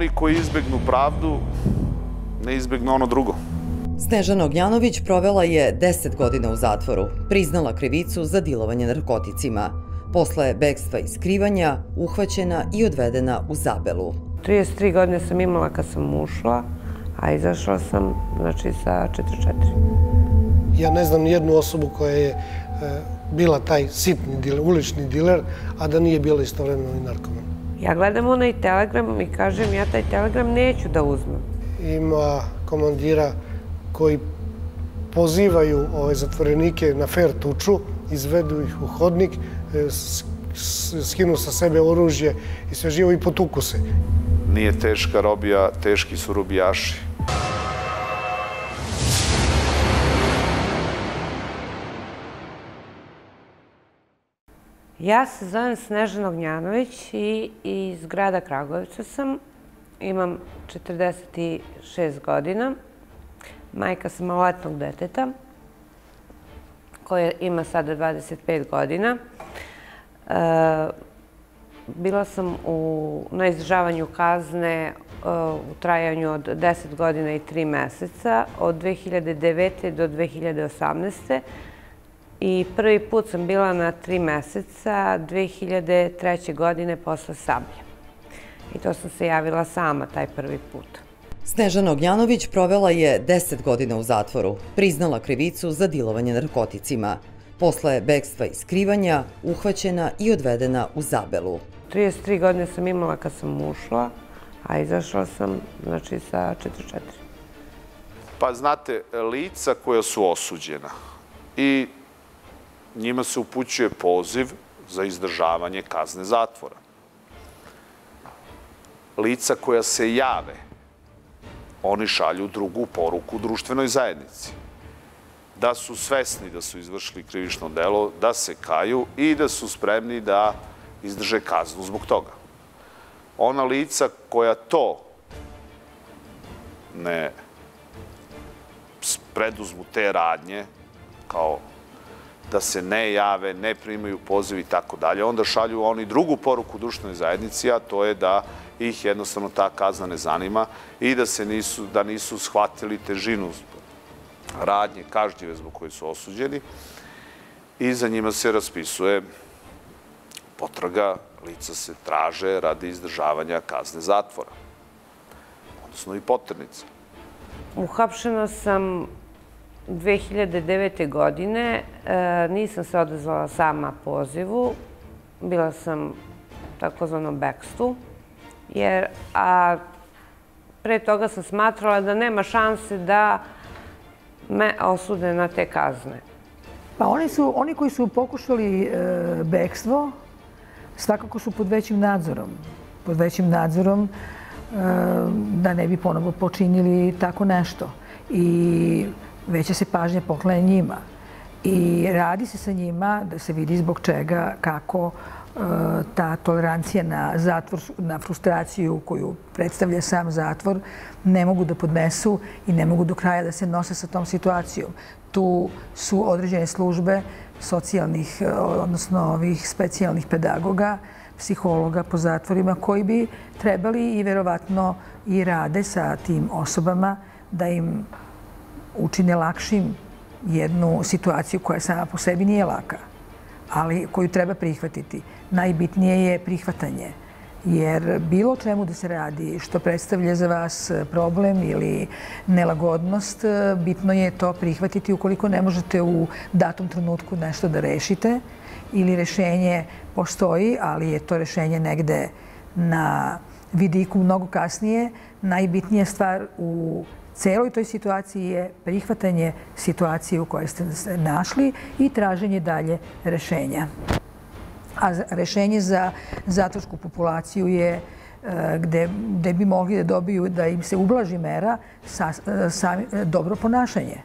Oni koji izbegnu pravdu, ne izbegnu ono drugo. Snežana Ognjanović provela je 10 godina u zatvoru. Priznala krivicu za dilovanje narkoticima. Posle bekstva i skrivanja, uhvaćena i odvedena u Zabelu. 33 godine sam imala kad sam ušla, a izašla sam znači, sa 44. Ja ne znam nijednu osobu koja je e, bila taj sitni diler, ulični diler, a da nije bila istovremeno i narkoman. Ja gledam onaj telegram i kažem ja taj telegram neću da uzmem. Ima komandira koji pozivaju ove zatvorenike na fair tuču, izvedu ih u hodnik, e, skinu sa sebe oružje i sve živo i potuku se. Nije teška robija, teški su robijaši. Ja se zovem Snežana Ognjanović i iz grada Kragovica sam. Imam 46 godina. Majka sam maloletnog deteta koja ima sada 25 godina. E, bila sam u, na izdržavanju kazne e, u trajanju od 10 godina i 3 meseca od 2009. do 2018. I prvi put sam bila na 3 meseca 2003. godine posle Sablje. I to sam se javila sama taj prvi put. Snežana Ognjanović provela je 10 godina u zatvoru. Priznala krivicu za dilovanje narkoticima. Posle bekstva i skrivanja, uhvaćena i odvedena u Zabelu. 33 godine sam imala kad sam ušla, a izašla sam znači, sa 44. Pa znate, lica koja su osuđena i njima se upućuje poziv za izdržavanje kazne zatvora. Lica koja se jave, oni šalju drugu poruku društvenoj zajednici. Da su svesni da su izvršili krivično delo, da se kaju i da su spremni da izdrže kaznu zbog toga. Ona lica koja to ne preduzmu te radnje, kao da se ne jave, ne primaju poziv i tako dalje, onda šalju oni drugu poruku društvenoj zajednici, a to je da ih jednostavno ta kazna ne zanima i da se nisu, da nisu shvatili težinu radnje kažnjive zbog koje su osuđeni i za njima se raspisuje potraga, lica se traže radi izdržavanja kazne zatvora, odnosno i poternica. Uhapšena sam 2009. godine. E, nisam se odazvala sama pozivu. Bila sam takozvanom bekstu. Jer, a pre toga sam smatrala da nema šanse da me osude na te kazne. Pa oni, su, oni koji su pokušali e, bekstvo, svakako su pod većim nadzorom. Pod većim nadzorom e, da ne bi ponovo počinili tako nešto. I veća se pažnja poklanja njima. I radi se sa njima da se vidi zbog čega, kako e, ta tolerancija na zatvor, na frustraciju koju predstavlja sam zatvor, ne mogu da podnesu i ne mogu do kraja da se nose sa tom situacijom. Tu su određene službe socijalnih, e, odnosno ovih specijalnih pedagoga, psihologa po zatvorima koji bi trebali i verovatno i rade sa tim osobama da im učine lakšim jednu situaciju koja sama po sebi nije laka, ali koju treba prihvatiti. Najbitnije je prihvatanje. Jer bilo čemu da se radi što predstavlja za vas problem ili nelagodnost, bitno je to prihvatiti ukoliko ne možete u datom trenutku nešto da rešite ili rešenje postoji, ali je to rešenje negde na vidiku mnogo kasnije. Najbitnija stvar u celoj toj situaciji je prihvatanje situacije u kojoj ste se našli i traženje dalje rešenja. A rešenje za zatvorsku populaciju je e, gde, gde bi mogli da dobiju da im se ublaži mera sa, dobro ponašanje.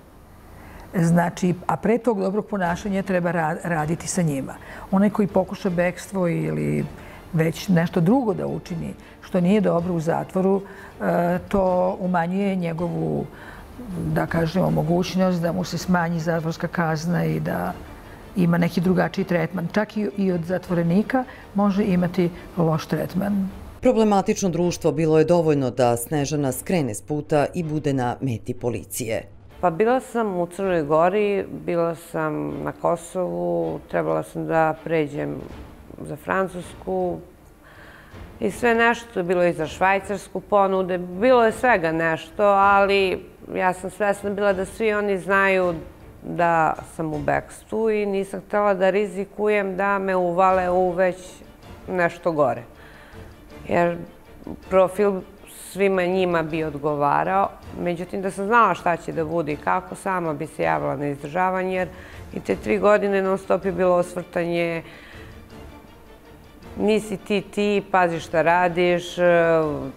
Znači, a pre tog dobrog ponašanja treba raditi sa njima. Onaj koji pokuša bekstvo ili već nešto drugo da učini, što nije dobro u zatvoru, to umanjuje njegovu, da kažemo, mogućnost da mu se smanji zatvorska kazna i da ima neki drugačiji tretman. Čak i od zatvorenika može imati loš tretman. Problematično društvo bilo je dovoljno da Snežana skrene s puta i bude na meti policije. Pa bila sam u Crnoj Gori, bila sam na Kosovu, trebala sam da pređem za Francusku i sve nešto, bilo je i za švajcarsku ponude, bilo je svega nešto, ali ja sam svesna bila da svi oni znaju da sam u bekstu i nisam htela da rizikujem da me uvale u već nešto gore. Jer profil svima njima bi odgovarao. Međutim, da sam znala šta će da bude i kako, sama bi se javila na izdržavanje, jer i te tri godine non stop je bilo osvrtanje nisi ti ti, pazi šta radiš,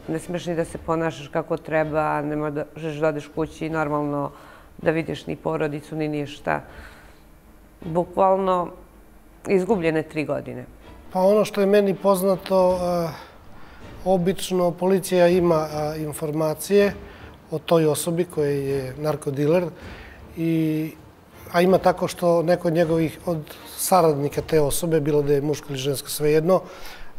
ne smeš ni da se ponašaš kako treba, ne možeš da odeš kući i normalno da vidiš ni porodicu, ni ništa. Bukvalno izgubljene tri godine. Pa ono što je meni poznato, obično policija ima informacije o toj osobi koja je narkodiler, i, a ima tako što neko od njegovih, od saradnika te osobe, bilo da je muško ili žensko, svejedno,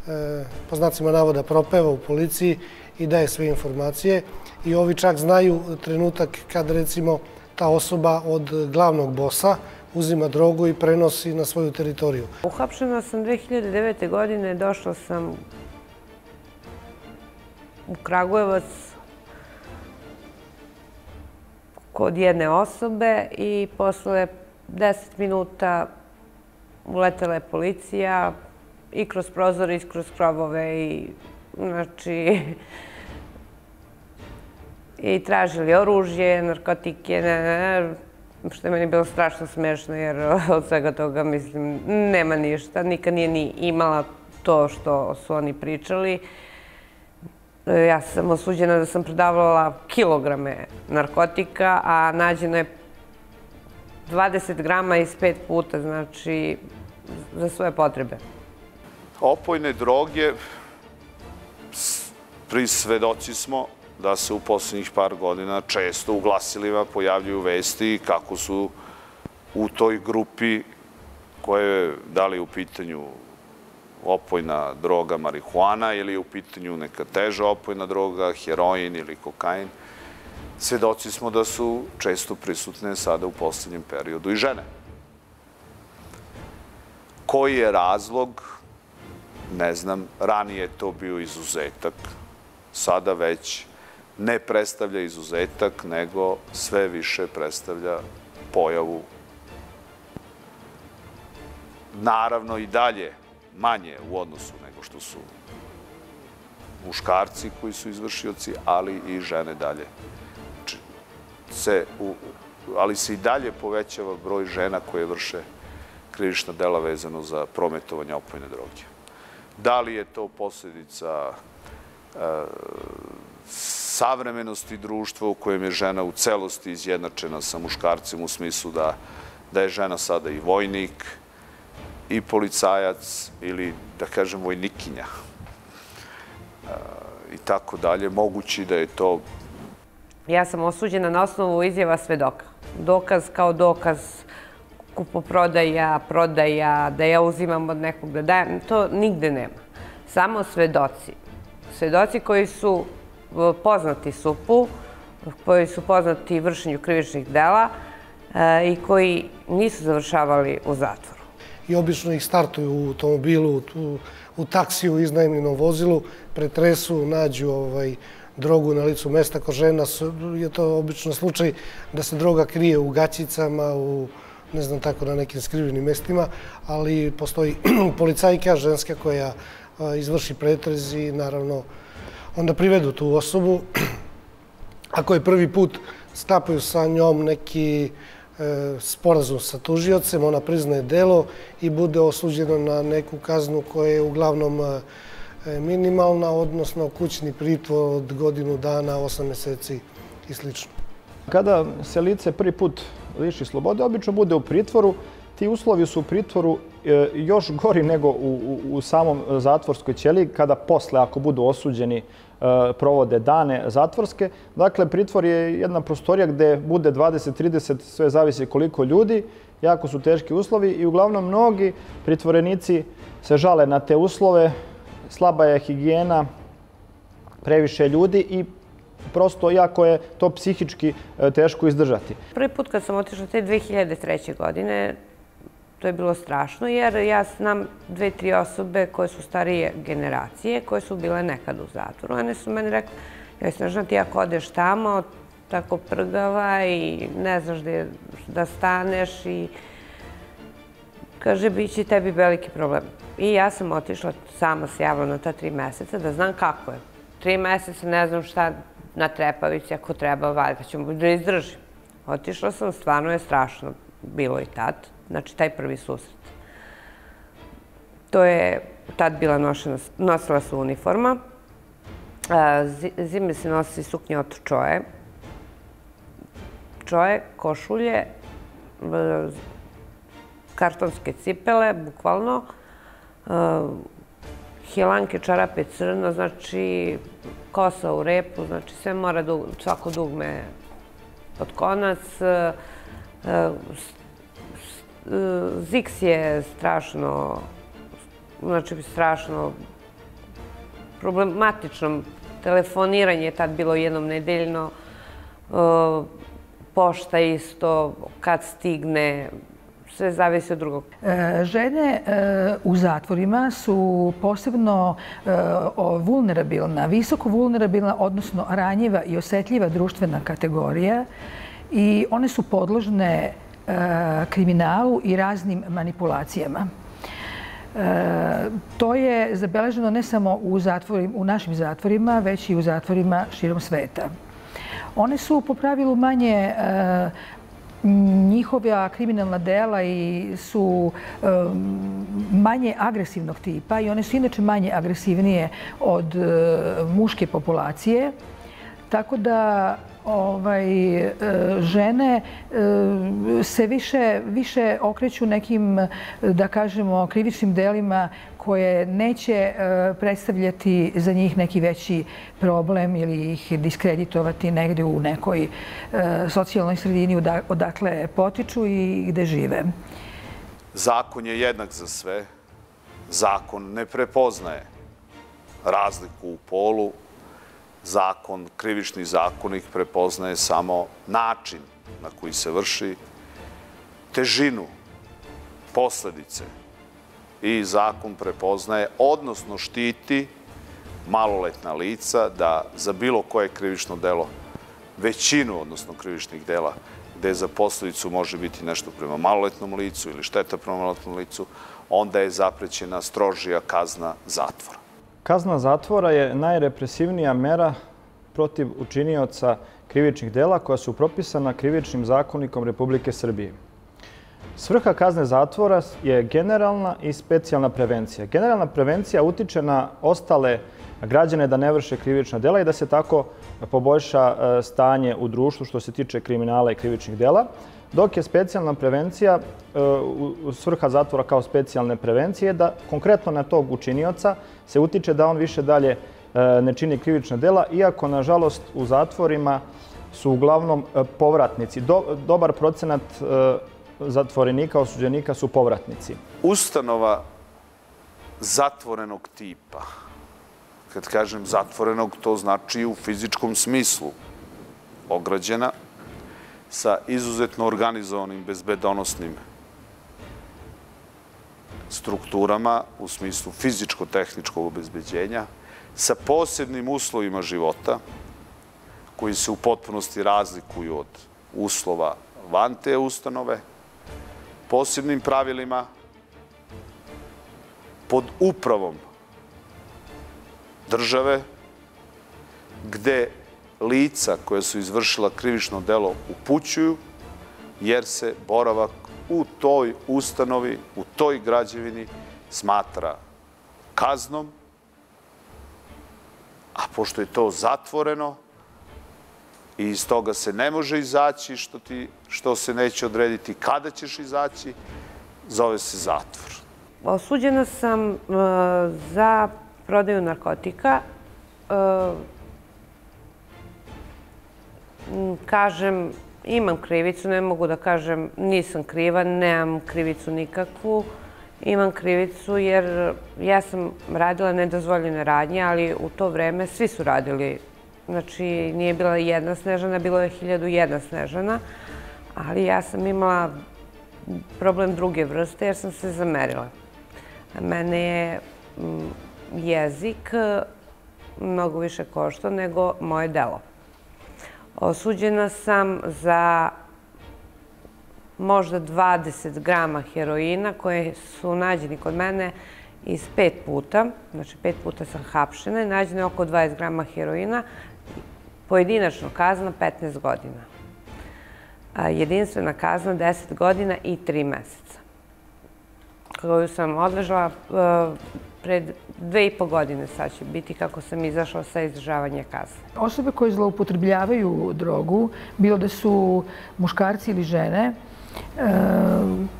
e, po znacima navoda propeva u policiji i daje sve informacije i ovi čak znaju trenutak kad recimo ta osoba od glavnog bosa uzima drogu i prenosi na svoju teritoriju. Uhapšena sam 2009. godine, došla sam u Kragujevac kod jedne osobe i posle 10 minuta uletela je policija i kroz prozore i kroz krovove i znači i tražili oružje, narkotike, ne, ne, što je meni bilo strašno smešno jer od svega toga mislim nema ništa, nikad nije ni imala to što su oni pričali. Ja sam osuđena da sam prodavala kilograme narkotika, a nađeno je 20 grama iz pet puta, znači za svoje potrebe. Opojne droge, pri svedoci smo da se u poslednjih par godina često u glasilima pojavljuju vesti kako su u toj grupi koje da li u pitanju opojna droga marihuana ili u pitanju neka teža opojna droga, heroin ili kokain, svedoci smo da su često prisutne sada u poslednjem periodu i žene. Koji je razlog? Ne znam, ranije je to bio izuzetak, sada već ne predstavlja izuzetak, nego sve više predstavlja pojavu. Naravno i dalje manje u odnosu nego što su muškarci koji su izvršioci, ali i žene dalje. Se, ali se i dalje povećava broj žena koje vrše krivična dela vezano za prometovanje opojne droge. Da li je to posledica e, savremenosti društva u kojem je žena u celosti izjednačena sa muškarcima u smislu da, da je žena sada i vojnik, i policajac ili, da kažem, vojnikinja e, i tako dalje. Mogući da je to... Ja sam osuđena na osnovu izjava svedoka. Dokaz kao dokaz kupoprodaja, prodaja, da ja uzimam od nekog da dajem, to nigde nema. Samo svedoci. Svedoci koji su poznati SUP-u, koji su poznati vršenju krivičnih dela e, i koji nisu završavali u zatvoru. I obično ih startuju u automobilu, u, u taksiju, iznajemljenom vozilu, pretresu, nađu ovaj, drogu na licu mesta. Ko žena je to obično slučaj da se droga krije u gaćicama, u ne znam tako, na nekim skrivenim mestima, ali postoji policajka ženska koja izvrši pretrez i naravno onda privedu tu osobu. Ako je prvi put stapaju sa njom neki e, sporazum sa tužiocem, ona priznaje delo i bude osuđena na neku kaznu koja je uglavnom e, minimalna, odnosno kućni pritvor od godinu dana, osam meseci i slično. Kada se lice prvi put liši slobode, obično bude u pritvoru, ti uslovi su u pritvoru e, još gori nego u, u, u samom zatvorskoj ćeliji kada posle, ako budu osuđeni, e, provode dane zatvorske. Dakle, pritvor je jedna prostorija gde bude 20-30, sve zavisi koliko ljudi, jako su teški uslovi i uglavnom mnogi pritvorenici se žale na te uslove, slaba je higijena, previše ljudi i prosto jako je to psihički e, teško izdržati. Prvi put kad sam otišla te 2003. godine, to je bilo strašno jer ja znam dve, tri osobe koje su starije generacije, koje su bile nekad u zatvoru. One su meni rekli, joj snažno ti ako odeš tamo, tako prgava i ne znaš da staneš i kaže, bit će tebi veliki problem. I ja sam otišla, sama se javila na ta tri meseca da znam kako je. Tri meseca ne znam šta na trepavici, ako treba, valjda ćemo da izdržim. Otišla sam, stvarno je strašno bilo i tad. Znači, taj prvi susret. To je tad bila nošena, nosila se uniforma. Zime se nosi suknje od čoje. Čoje, košulje, kartonske cipele, bukvalno. Hilanke, čarape crno, znači kosa u repu, znači sve mora da svako dugme pod konac. Ziks je strašno, znači strašno problematično. Telefoniranje je tad bilo jednom nedeljno, pošta isto, kad stigne, sve zavisi od drugog. E, žene e, u zatvorima su posebno e, vulnerabilna, visoko vulnerabilna, odnosno ranjiva i osetljiva društvena kategorija i one su podložne kriminalu i raznim manipulacijama. To je zabeleženo ne samo u, zatvorima, u našim zatvorima, već i u zatvorima širom sveta. One su po pravilu manje njihova kriminalna dela i su manje agresivnog tipa i one su inače manje agresivnije od e, muške populacije. Tako da ovaj, e, žene e, se više, više okreću nekim, da kažemo, krivičnim delima koje neće e, predstavljati za njih neki veći problem ili ih diskreditovati negde u nekoj socijalnoj sredini odakle potiču i gde žive. Zakon je jednak za sve. Zakon ne prepoznaje razliku u polu, zakon, krivični zakonik prepoznaje samo način na koji se vrši, težinu, posledice i zakon prepoznaje, odnosno štiti maloletna lica da za bilo koje krivično delo, većinu, odnosno krivičnih dela, gde za posledicu može biti nešto prema maloletnom licu ili šteta prema maloletnom licu, onda je zaprećena strožija kazna zatvora. Kazna zatvora je najrepresivnija mera protiv učinioca krivičnih dela koja su propisana krivičnim zakonikom Republike Srbije. Svrha kazne zatvora je generalna i specijalna prevencija. Generalna prevencija utiče na ostale građane da ne vrše krivična dela i da se tako poboljša e, stanje u društvu što se tiče kriminala i krivičnih dela, dok je specijalna prevencija, e, svrha zatvora kao specijalne prevencije, da konkretno na tog učinioca se utiče da on više dalje e, ne čini krivična dela, iako, nažalost, u zatvorima su uglavnom povratnici. dobar procenat zatvorenika, osuđenika su povratnici. Ustanova zatvorenog tipa, kad kažem zatvorenog, to znači u fizičkom smislu ograđena, sa izuzetno organizovanim bezbedonosnim strukturama u smislu fizičko-tehničkog obezbeđenja, sa posebnim uslovima života, koji se u potpunosti razlikuju od uslova van te ustanove, posebnim pravilima, pod upravom države, gde lica koja su izvršila krivično delo upućuju, jer se boravak u toj ustanovi, u toj građevini smatra kaznom, a pošto je to zatvoreno, i iz toga se ne može izaći, što, ti, što se neće odrediti kada ćeš izaći, zove se zatvor. Osuđena sam e, za prodaju narkotika. E, kažem, imam krivicu, ne mogu da kažem nisam kriva, nemam krivicu nikakvu. Imam krivicu jer ja sam radila nedozvoljene radnje, ali u to vreme svi su radili. Znači, nije bila jedna Snežana, bilo je hiljadu jedna Snežana, ali ja sam imala problem druge vrste jer sam se zamerila. Mene je jezik mnogo više košta nego moje delo. Osuđena sam za možda 20 grama heroina koje su nađeni kod mene iz pet puta. Znači, pet puta sam hapšena i nađene oko 20 grama heroina. Pojedinačno kazna 15 godina. Jedinstvena kazna 10 godina i 3 meseca. Koju sam odležala pred dve i po godine sad će biti kako sam izašla sa izdržavanja kazne. Osobe koje zloupotrebljavaju drogu, bilo da su muškarci ili žene, e,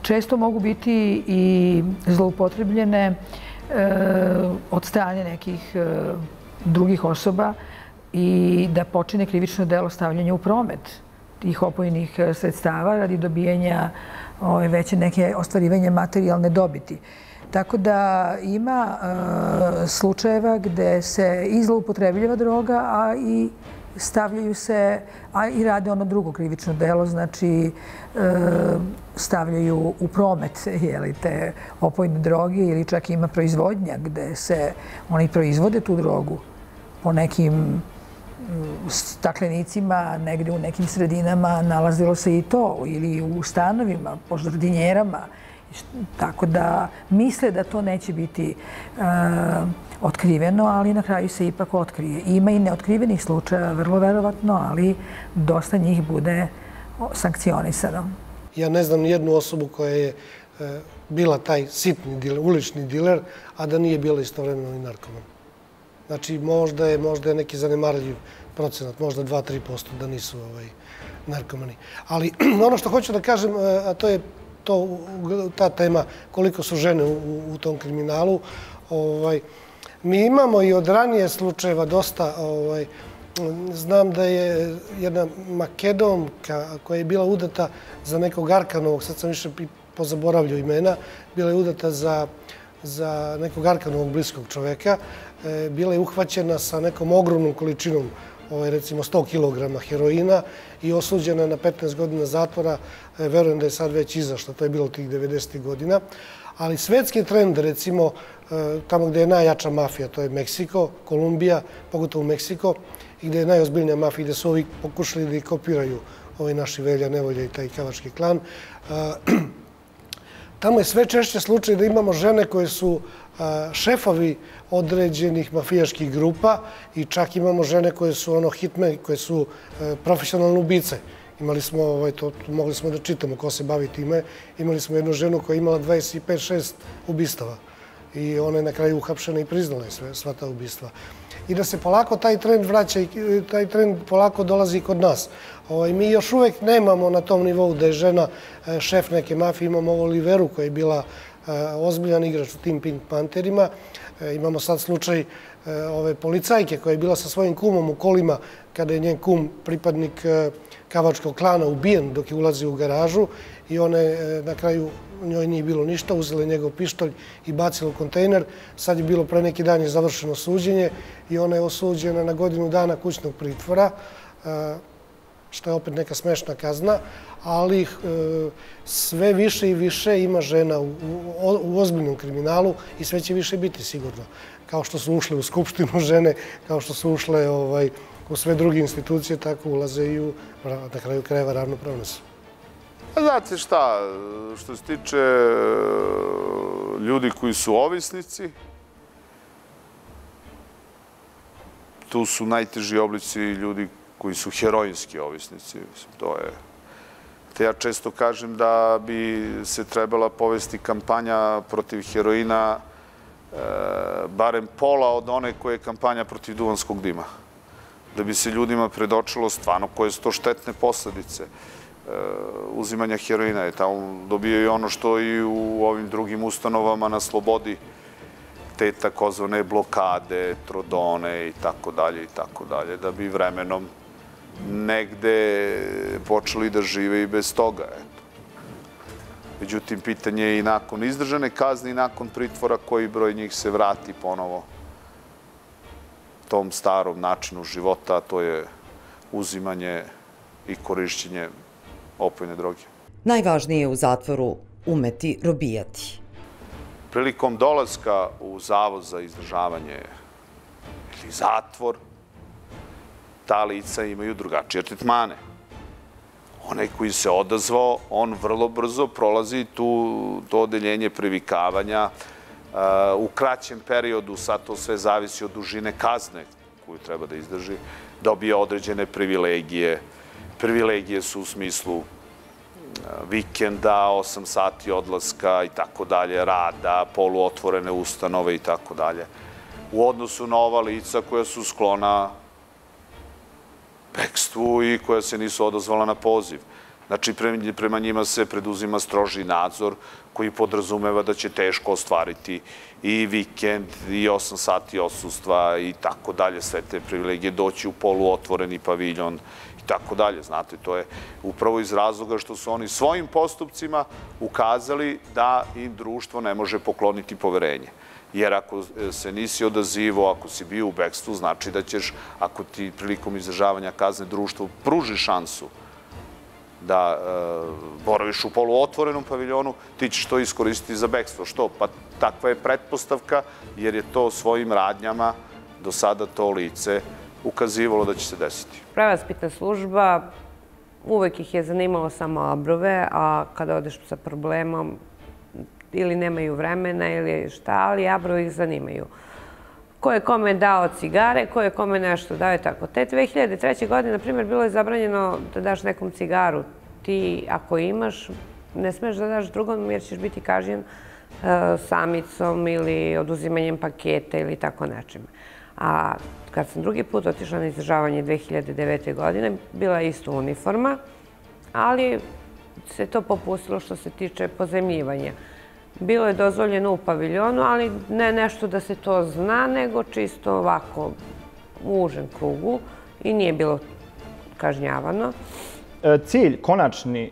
često mogu biti i zloupotrebljene e, od strane nekih e, drugih osoba i da počine krivično delo stavljanja u promet tih opojnih sredstava radi dobijanja veće neke ostvarivanja materijalne dobiti. Tako da ima e, slučajeva gde se i zloupotrebljava droga, a i stavljaju se, a i rade ono drugo krivično delo, znači e, stavljaju u promet jeli, te opojne droge ili čak ima proizvodnja gde se oni proizvode tu drogu po nekim mm, staklenicima, negde u nekim sredinama nalazilo se i to, ili u stanovima, po žardinjerama, Tako da misle da to neće biti uh, otkriveno, ali na kraju se ipak otkrije. Ima i neotkrivenih slučaja, vrlo verovatno, ali dosta njih bude sankcionisano. Ja ne znam jednu osobu koja je uh, bila taj sitni ulični diler, a da nije bila istovremeno i narkoman. Znači, možda je, možda neki zanemarljiv procenat, možda 2-3% da nisu ovaj, narkomani. Ali ono što hoću da kažem, a to je to, ta tema koliko su žene u, tom kriminalu. Ovaj, mi imamo i od ranije slučajeva dosta, ovaj, znam da je jedna Makedonka koja je bila udata za nekog Arkanovog, sad sam više pozaboravljao imena, bila je udata za, za nekog Arkanovog bliskog čoveka, e, bila je uhvaćena sa nekom ogromnom količinom ovaj, recimo 100 kg heroina i osuđena na 15 godina zatvora. E, verujem da je sad već izašla, to je bilo tih 90. godina. Ali svetski trend, recimo, e, tamo gde je najjača mafija, to je Meksiko, Kolumbija, pogotovo Meksiko, i gde je najozbiljnija mafija, gde su ovi pokušali da ih kopiraju ovaj naši Velja, Nevolja i taj kavački klan. E, tamo je sve češće slučaj da imamo žene koje su šefovi određenih mafijaških grupa i čak imamo žene koje su ono hitme, koje su e, profesionalne ubice. Imali smo, ovaj, to, mogli smo da čitamo ko se bavi time, imali smo jednu ženu koja je imala 25-6 ubistava i ona je na kraju uhapšena i priznala je sve, sva ta ubistva. I da se polako taj trend vraća i taj trend polako dolazi kod nas. Ovaj, mi još uvek nemamo na tom nivou da je žena e, šef neke mafije, imamo Oliveru koja je bila e, ozbiljan igrač u tim Pink Panterima, E, imamo sad slučaj e, ove policajke koja je bila sa svojim kumom u kolima kada je njen kum, pripadnik kavačkog klana, ubijen dok je ulazio u garažu i ona je na kraju njoj nije bilo ništa, uzela njegov pištolj i bacila u kontejner. Sad je bilo pre neki dan je završeno suđenje i ona je osuđena na godinu dana kućnog pritvora što je opet neka smešna kazna, ali e, sve više i više ima žena u, u, ozbiljnom kriminalu i sve će više biti sigurno. Kao što su ušle u Skupštinu žene, kao što su ušle ovaj, u sve druge institucije, tako ulaze i na kraju krajeva ravnopravnost. A znate šta, što se tiče e, ljudi koji su ovisnici, tu su najteži oblici ljudi koji su heroinski ovisnici. To je... Te ja često kažem da bi se trebala povesti kampanja protiv heroina e, barem pola od one koje je kampanja protiv duvanskog dima. Da bi se ljudima predočilo stvarno koje su to štetne posledice. E, uzimanja heroina. Je tamo dobio i ono što i u ovim drugim ustanovama na slobodi, te takozvane blokade, trodone i tako dalje i tako dalje, da bi vremenom negde počeli da žive i bez toga. Eto. Međutim, pitanje je i nakon izdržane kazne i nakon pritvora koji broj njih se vrati ponovo tom starom načinu života, a to je uzimanje i korišćenje opojne droge. Najvažnije je u zatvoru umeti robijati. Prilikom dolaska u zavod za izdržavanje ili zatvor, ta lica imaju drugačije tretmane. Onaj koji se odazvao, on vrlo brzo prolazi tu, to odeljenje privikavanja, u kraćem periodu, sad to sve zavisi od dužine kazne koju treba da izdrži, dobije određene privilegije. Privilegije su u smislu vikenda, 8 sati odlaska i tako dalje, rada, poluotvorene ustanove i tako dalje. U odnosu na ova lica koja su sklona bekstvu i koja se nisu odazvala na poziv. Znači, prema njima se preduzima stroži nadzor koji podrazumeva da će teško ostvariti i vikend, i 8 sati osustva i tako dalje, sve te privilegije, doći u poluotvoreni paviljon i tako dalje. Znate, to je upravo iz razloga što su oni svojim postupcima ukazali da im društvo ne može pokloniti poverenje. Jer ako se nisi odazivo, ako si bio u bekstvu, znači da ćeš, ako ti prilikom izdržavanja kazne društvo pruži šansu da e, boraviš u poluotvorenom paviljonu, ti ćeš to iskoristiti za bekstvo. Što? Pa takva je pretpostavka, jer je to svojim radnjama do sada to lice ukazivalo da će se desiti. Prevaspitna služba, uvek ih je zanimalo samo abrove, a kada odeš sa problemom, ili nemaju vremena ili šta, ali abrovi ih zanimaju. Ko je kome dao cigare, ko je kome nešto dao i tako. Te 2003. godine, na primjer, bilo je zabranjeno da daš nekom cigaru. Ti, ako imaš, ne smeš da daš drugom jer ćeš biti kažnjen e, samicom ili oduzimanjem paketa ili tako nečim. A kad sam drugi put otišla na izdržavanje 2009. godine, bila je isto uniforma, ali se to popustilo što se tiče pozemljivanja. Bilo je dozvoljeno u paviljonu, ali ne nešto da se to zna, nego čisto ovako u užem krugu i nije bilo kažnjavano. E, cilj konačni e,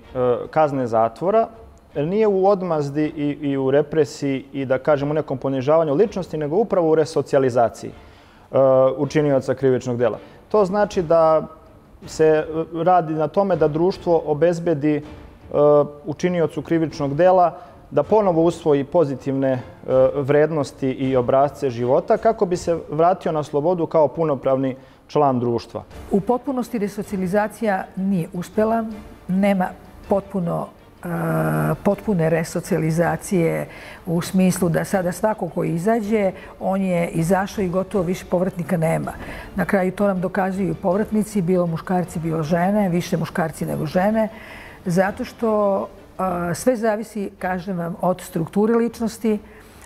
kazne zatvora nije u odmazdi i, u represiji i da kažem u nekom ponižavanju ličnosti, nego upravo u resocijalizaciji e, učinioca krivičnog dela. To znači da se radi na tome da društvo obezbedi učiniocu krivičnog dela da ponovo usvoji pozitivne e, vrednosti i obrazce života kako bi se vratio na slobodu kao punopravni član društva. U potpunosti resocijalizacija nije uspela, nema potpuno e, potpune resocijalizacije u smislu da sada svako ko izađe, on je izašao i gotovo više povratnika nema. Na kraju to nam dokazuju povratnici, bilo muškarci, bilo žene, više muškarci nego žene, zato što Sve zavisi, kažem vam, od strukture ličnosti,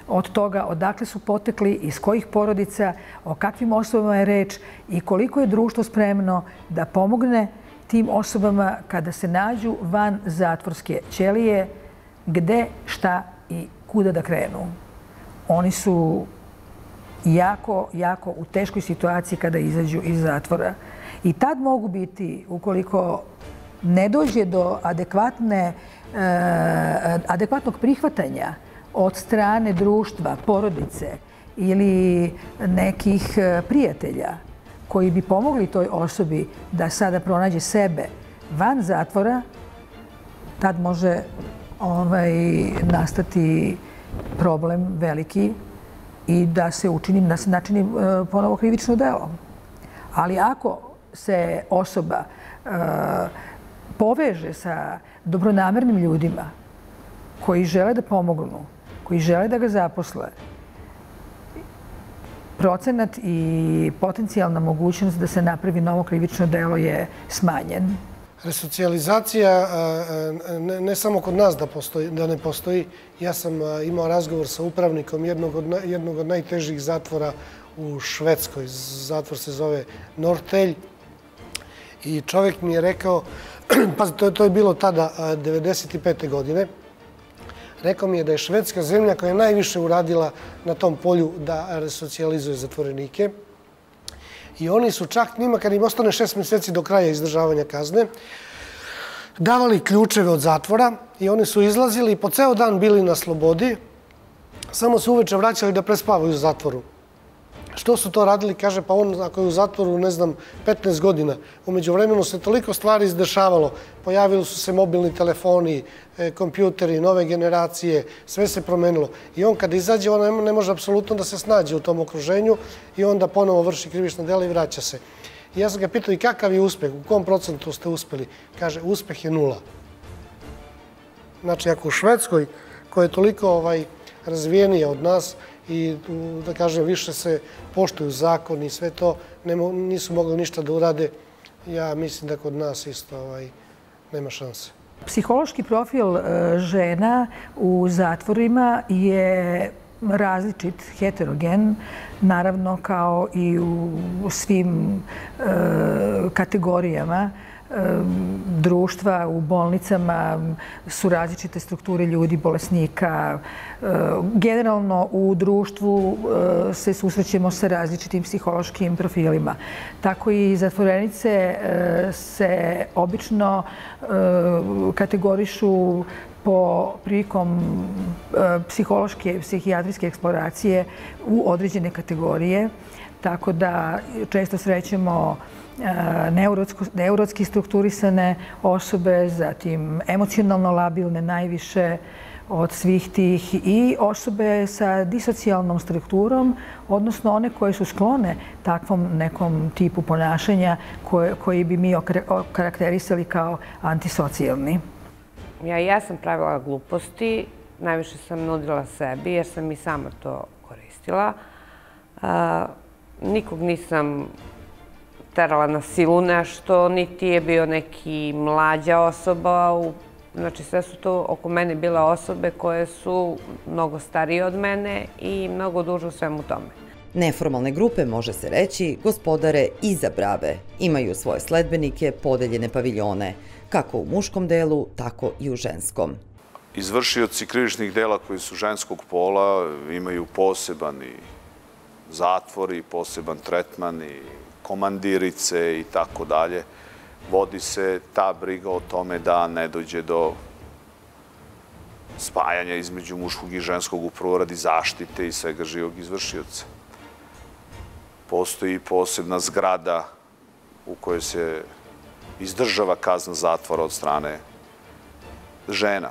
od toga odakle su potekli, iz kojih porodica, o kakvim osobama je reč i koliko je društvo spremno da pomogne tim osobama kada se nađu van zatvorske ćelije, gde, šta i kuda da krenu. Oni su jako, jako u teškoj situaciji kada izađu iz zatvora. I tad mogu biti, ukoliko ne dođe do adekvatne adekvatnog prihvatanja od strane društva, porodice ili nekih eh, prijatelja koji bi pomogli toj osobi da sada pronađe sebe van zatvora, tad može ovaj, nastati problem veliki i da se učini, da se načini eh, ponovo krivično delo. Ali ako se osoba poveže sa dobronamernim ljudima koji žele da pomognu, koji žele da ga zaposle, procenat i potencijalna mogućnost da se napravi novo krivično delo je smanjen. Resocijalizacija ne, ne samo kod nas da, postoji, da ne postoji. Ja sam imao razgovor sa upravnikom jednog jednog od najtežih zatvora u Švedskoj. Zatvor se zove Nortelj. I čovjek mi je rekao pa to, to je bilo tada 95. godine, rekao mi je da je Švedska zemlja koja je najviše uradila na tom polju da resocijalizuje zatvorenike. I oni su čak njima, kad im ostane šest meseci do kraja izdržavanja kazne, davali ključeve od zatvora i oni su izlazili i po ceo dan bili na slobodi, samo se uveče vraćali da prespavaju u zatvoru. Što su to radili? Kaže, pa on ako je u zatvoru, ne znam, 15 godina. Umeđu vremenu se toliko stvari izdešavalo. Pojavili su se mobilni telefoni, e, kompjuteri, nove generacije, sve se promenilo. I on kad izađe, on ne može apsolutno da se snađe u tom okruženju i onda ponovo vrši krivična dela i vraća se. I ja sam ga pitao i kakav je uspeh, u kom procentu ste uspeli? Kaže, uspeh je nula. Znači, ako u Švedskoj, koja je toliko ovaj, razvijenija od nas, i da kažem više se poštuju zakon i sve to, ne, nisu mogli ništa da urade. Ja mislim da kod nas isto ovaj, nema šanse. Psihološki profil e, žena u zatvorima je različit, heterogen, naravno kao i u svim e, kategorijama društva u bolnicama su različite strukture ljudi, bolesnika. Generalno u društvu e, se susrećemo sa različitim psihološkim profilima. Tako i zatvorenice e, se obično kategorišu po prilikom psihološke, psihijatrijske eksploracije u određene kategorije. Tako da često srećemo neurotski strukturisane osobe, zatim emocionalno labilne najviše od svih tih i osobe sa disocijalnom strukturom, odnosno one koje su sklone takvom nekom tipu ponašanja koje, koji bi mi okarakterisali kao antisocijalni. Ja ja sam pravila gluposti, najviše sam nudila sebi jer sam i sama to koristila. nikog nisam terala na silu nešto, niti je bio neki mlađa osoba. Znači sve su to oko mene bile osobe koje su mnogo starije od mene i mnogo duže u svemu tome. Neformalne grupe, može se reći, gospodare iza brave. Imaju svoje sledbenike, podeljene paviljone, kako u muškom delu, tako i u ženskom. Izvršioci krivičnih dela koji su ženskog pola imaju poseban i zatvor i poseban tretman i komandirice i tako dalje, vodi se ta briga o tome da ne dođe do spajanja između muškog i ženskog upravo radi zaštite i svega živog izvršioca. Postoji posebna zgrada u kojoj se izdržava kazna zatvora od strane žena.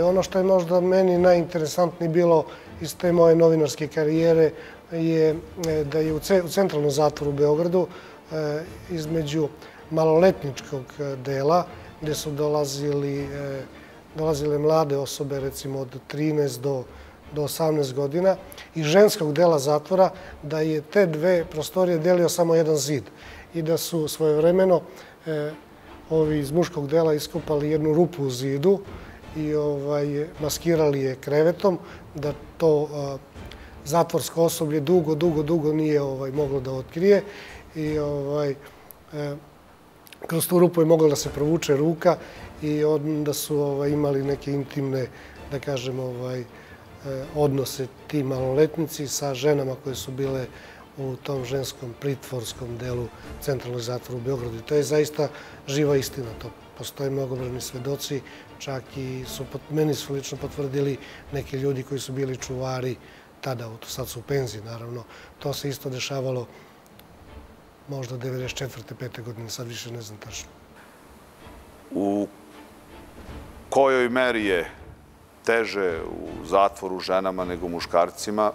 Ono što je možda meni najinteresantnije bilo iz te moje novinarske karijere je e, da je u centralnom zatvoru u Beogradu e, između maloletničkog e, dela gde su dolazili, dolazile mlade osobe recimo od 13 do, do 18 godina i ženskog dela zatvora da je te dve prostorije delio samo jedan zid i da su svojevremeno ovi iz muškog dela iskopali jednu rupu u zidu i ovaj, maskirali je krevetom da to zatvorsko osoblje dugo, dugo, dugo nije ovaj, moglo da otkrije i ovaj, e, kroz tu rupu je mogla da se provuče ruka i onda su ovaj, imali neke intimne, da kažem, ovaj, e, odnose ti maloletnici sa ženama koje su bile u tom ženskom pritvorskom delu centralnog zatvora u Beogradu. I to je zaista živa istina. To postoje mnogobrani svedoci, čak i su, meni su lično potvrdili neki ljudi koji su bili čuvari tada, sad su u penziji naravno, to se isto dešavalo možda 94. 5. godine, sad više ne znam tačno. U kojoj meri je teže u zatvoru ženama nego muškarcima,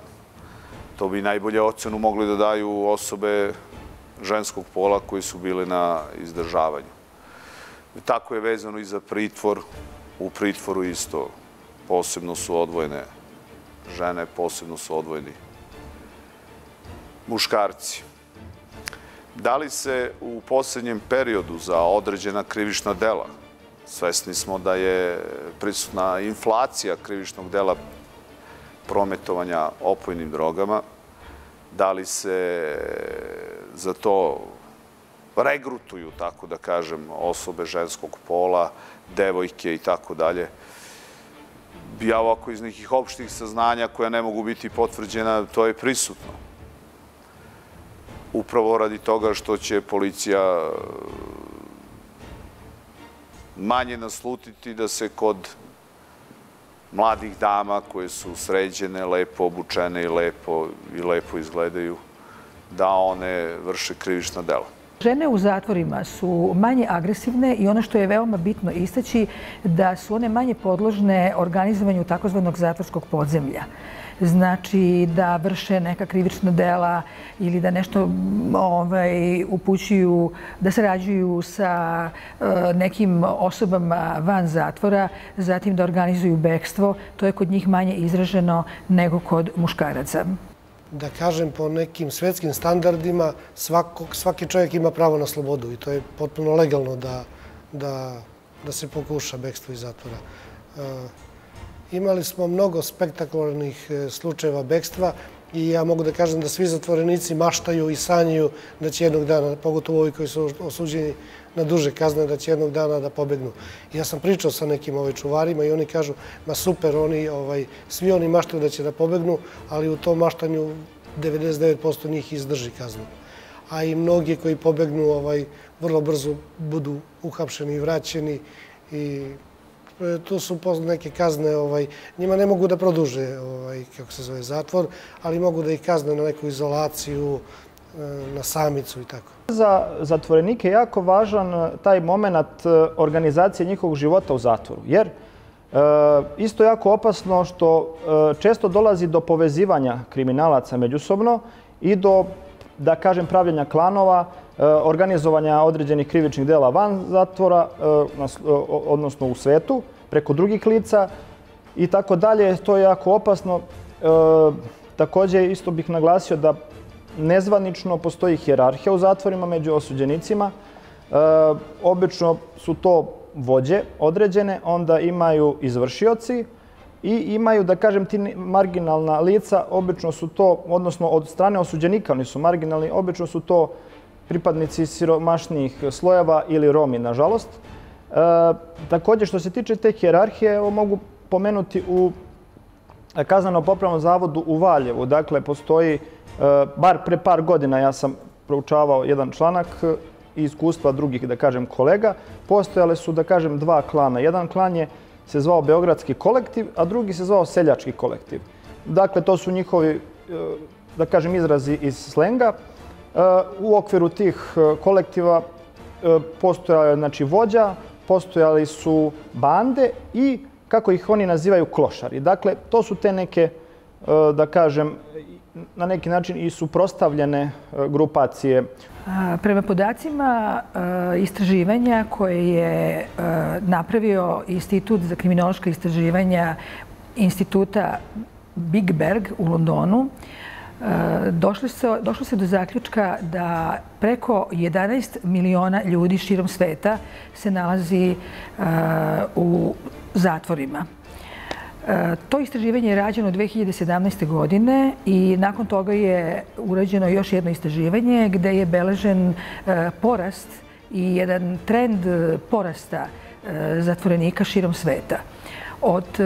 to bi najbolje ocenu mogli da daju osobe ženskog pola koji su bile na izdržavanju. Tako je vezano i za pritvor. U pritvoru isto posebno su odvojene žene posebno su odvojeni muškarci. Da li se u poslednjem periodu za određena krivična dela, svesni smo da je prisutna inflacija krivičnog dela prometovanja opojnim drogama, da li se za to regrutuju, tako da kažem, osobe ženskog pola, devojke i tako dalje. Ja ovako iz nekih opštih saznanja koja ne mogu biti potvrđena, to je prisutno. Upravo radi toga što će policija manje naslutiti da se kod mladih dama koje su sređene, lepo obučene i lepo, i lepo izgledaju, da one vrše krivična dela. Žene u zatvorima su manje agresivne i ono što je veoma bitno istaći da su one manje podložne organizovanju takozvanog zatvorskog podzemlja znači da vrše neka krivična dela ili da nešto ovaj, upućuju, da sarađuju sa e, nekim osobama van zatvora, zatim da organizuju bekstvo. To je kod njih manje izraženo nego kod muškaraca. Da kažem, po nekim svetskim standardima svako, svaki čovjek ima pravo na slobodu i to je potpuno legalno da, da, da se pokuša bekstvo iz zatvora. E, Imali smo mnogo spektakularnih e, slučajeva bekstva i ja mogu da kažem da svi zatvorenici maštaju i sanjaju da će jednog dana, pogotovo ovi koji su osuđeni na duže kazne, da će jednog dana da pobegnu. Ja sam pričao sa nekim ovaj čuvarima i oni kažu, ma super, oni, ovaj, svi oni maštaju da će da pobegnu, ali u tom maštanju 99% njih izdrži kaznu. A i mnogi koji pobegnu ovaj, vrlo brzo budu uhapšeni i vraćeni i tu su neke kazne, ovaj, njima ne mogu da produže, ovaj, kako se zove, zatvor, ali mogu da ih kazne na neku izolaciju, e, na samicu i tako. Za zatvorenike je jako važan e, taj moment organizacije njihovog života u zatvoru, jer isto jako opasno što često dolazi do povezivanja kriminalaca međusobno i do, da kažem, pravljenja klanova, organizovanja određenih krivičnih dela van zatvora, odnosno u svetu, preko drugih lica i tako dalje. To je jako opasno. E, takođe, isto bih naglasio da nezvanično postoji hjerarhija u zatvorima među osuđenicima. E, obično su to vođe određene, onda imaju izvršioci i imaju, da kažem, ti marginalna lica, obično su to, odnosno od strane osuđenika, oni su marginalni, obično su to pripadnici siromašnijih slojeva ili Romi, nažalost. E, također, što se tiče te hjerarhije, evo mogu pomenuti u kaznano-popravnom zavodu u Valjevu. Dakle, postoji, e, bar pre par godina ja sam proučavao jedan članak i iskustva drugih, da kažem, kolega. Postojale su, da kažem, dva klana. Jedan klan je se zvao Beogradski kolektiv, a drugi se zvao Seljački kolektiv. Dakle, to su njihovi, e, da kažem, izrazi iz slenga. U okviru tih kolektiva postojao znači, vođa, postojali su bande i, kako ih oni nazivaju, klošari. Dakle, to su te neke, e, da kažem, na neki način i suprostavljene e, grupacije. Prema podacima e, istraživanja koje je napravio Institut za kriminološka istraživanja Instituta Big Berg u Londonu, došlo se, došlo se do zaključka da preko 11 miliona ljudi širom sveta se nalazi uh, u zatvorima. Uh, to istraživanje je rađeno 2017. godine i nakon toga je urađeno još jedno istraživanje gde je beležen uh, porast i jedan trend porasta zatvorenika širom sveta. Od e,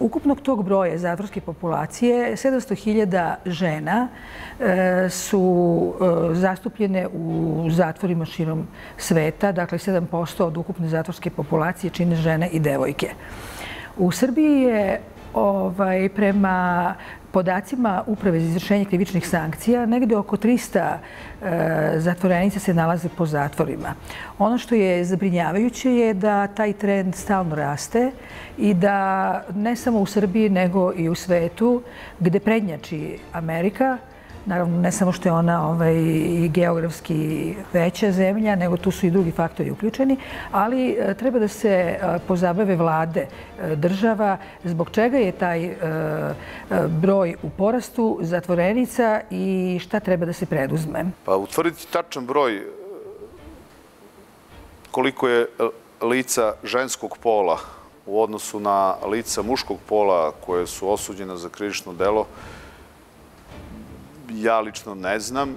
ukupnog tog broja zatvorske populacije, 700.000 žena e, su e, zastupljene u zatvorima širom sveta, dakle 7% od ukupne zatvorske populacije čine žene i devojke. U Srbiji je ovaj, prema podacima Uprave za izvršenje krivičnih sankcija, negde oko 300 e, zatvorenica se nalaze po zatvorima. Ono što je zabrinjavajuće je da taj trend stalno raste i da ne samo u Srbiji, nego i u svetu, gde prednjači Amerika, Naravno, ne samo što je ona ovaj, geografski veća zemlja, nego tu su i drugi faktori uključeni, ali e, treba da se e, pozabave vlade e, država zbog čega je taj broj u porastu zatvorenica i šta treba da se preduzme. Pa utvrditi tačan broj koliko je lica ženskog pola u odnosu na lica muškog pola koje su osuđena za krivično delo, ja lično ne znam,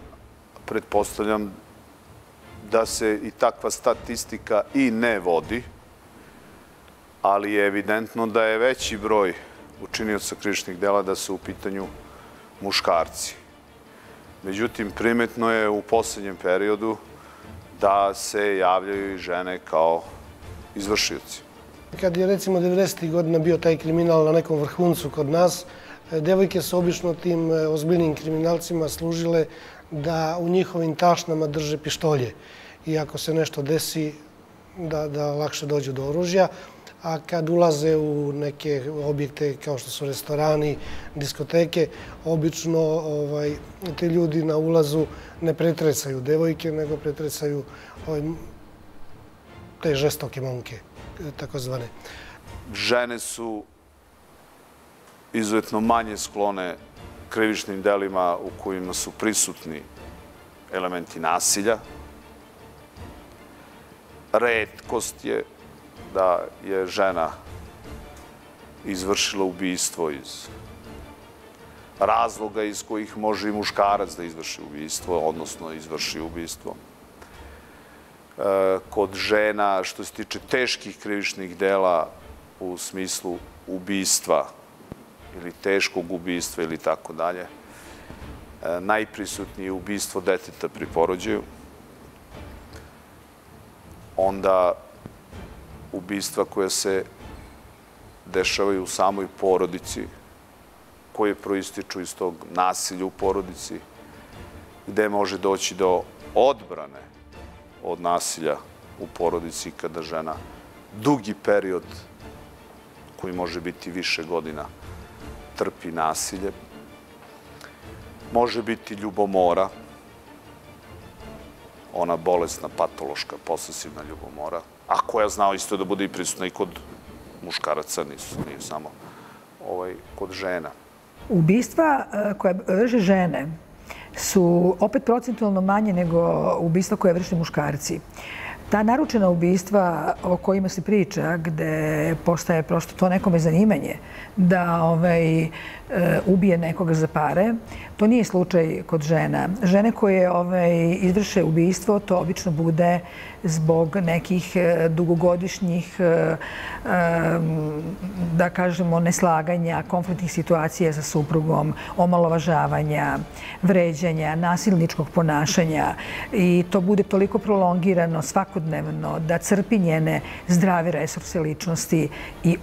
pretpostavljam da se i takva statistika i ne vodi, ali je evidentno da je veći broj učinioca krivičnih dela da su u pitanju muškarci. Međutim, primetno je u poslednjem periodu da se javljaju i žene kao izvršioci. Kad je recimo 90. godina bio taj kriminal na nekom vrhuncu kod nas, devojke su obično tim e, ozbiljnim kriminalcima služile da u njihovim tašnama drže pištolje. I ako se nešto desi, da, da lakše dođu do oružja. A kad ulaze u neke objekte kao što su restorani, diskoteke, obično ovaj, ti ljudi na ulazu ne pretresaju devojke, nego pretresaju ovaj, te žestoke momke takozvane. Žene su izuzetno manje sklone krivičnim delima u kojima su prisutni elementi nasilja. Redkost je da je žena izvršila ubistvo iz razloga iz kojih može i muškarac da izvrši ubistvo, odnosno izvrši ubistvo. E, kod žena što se tiče teških krivičnih dela u smislu ubistva ili teškog ubistva ili tako dalje. Najprisutnije je ubistvo deteta pri porođaju. Onda ubistva koja se dešavaju u samoj porodici, koje proističu iz tog nasilja u porodici, gde može doći do odbrane od nasilja u porodici kada žena dugi period koji može biti više godina trpi nasilje. Može biti ljubomora, ona bolesna, patološka, posesivna ljubomora, a koja znao isto da bude i prisutna i kod muškaraca, nisu, nije samo ovaj, kod žena. Ubistva e, koje vrše žene su opet procentualno manje nego ubistva koje vrše muškarci. Ta naručena ubistva o kojima se priča, gde postaje prosto to nekome zanimanje, da ovaj, E, ubije nekoga za pare. To nije slučaj kod žena. Žene koje ovaj, izvrše ubijstvo, to obično bude zbog nekih e, dugogodišnjih, e, da kažemo, neslaganja, konfliktnih situacija sa suprugom, omalovažavanja, vređanja, nasilničkog ponašanja i to bude toliko prolongirano svakodnevno da crpi njene zdrave resurse ličnosti i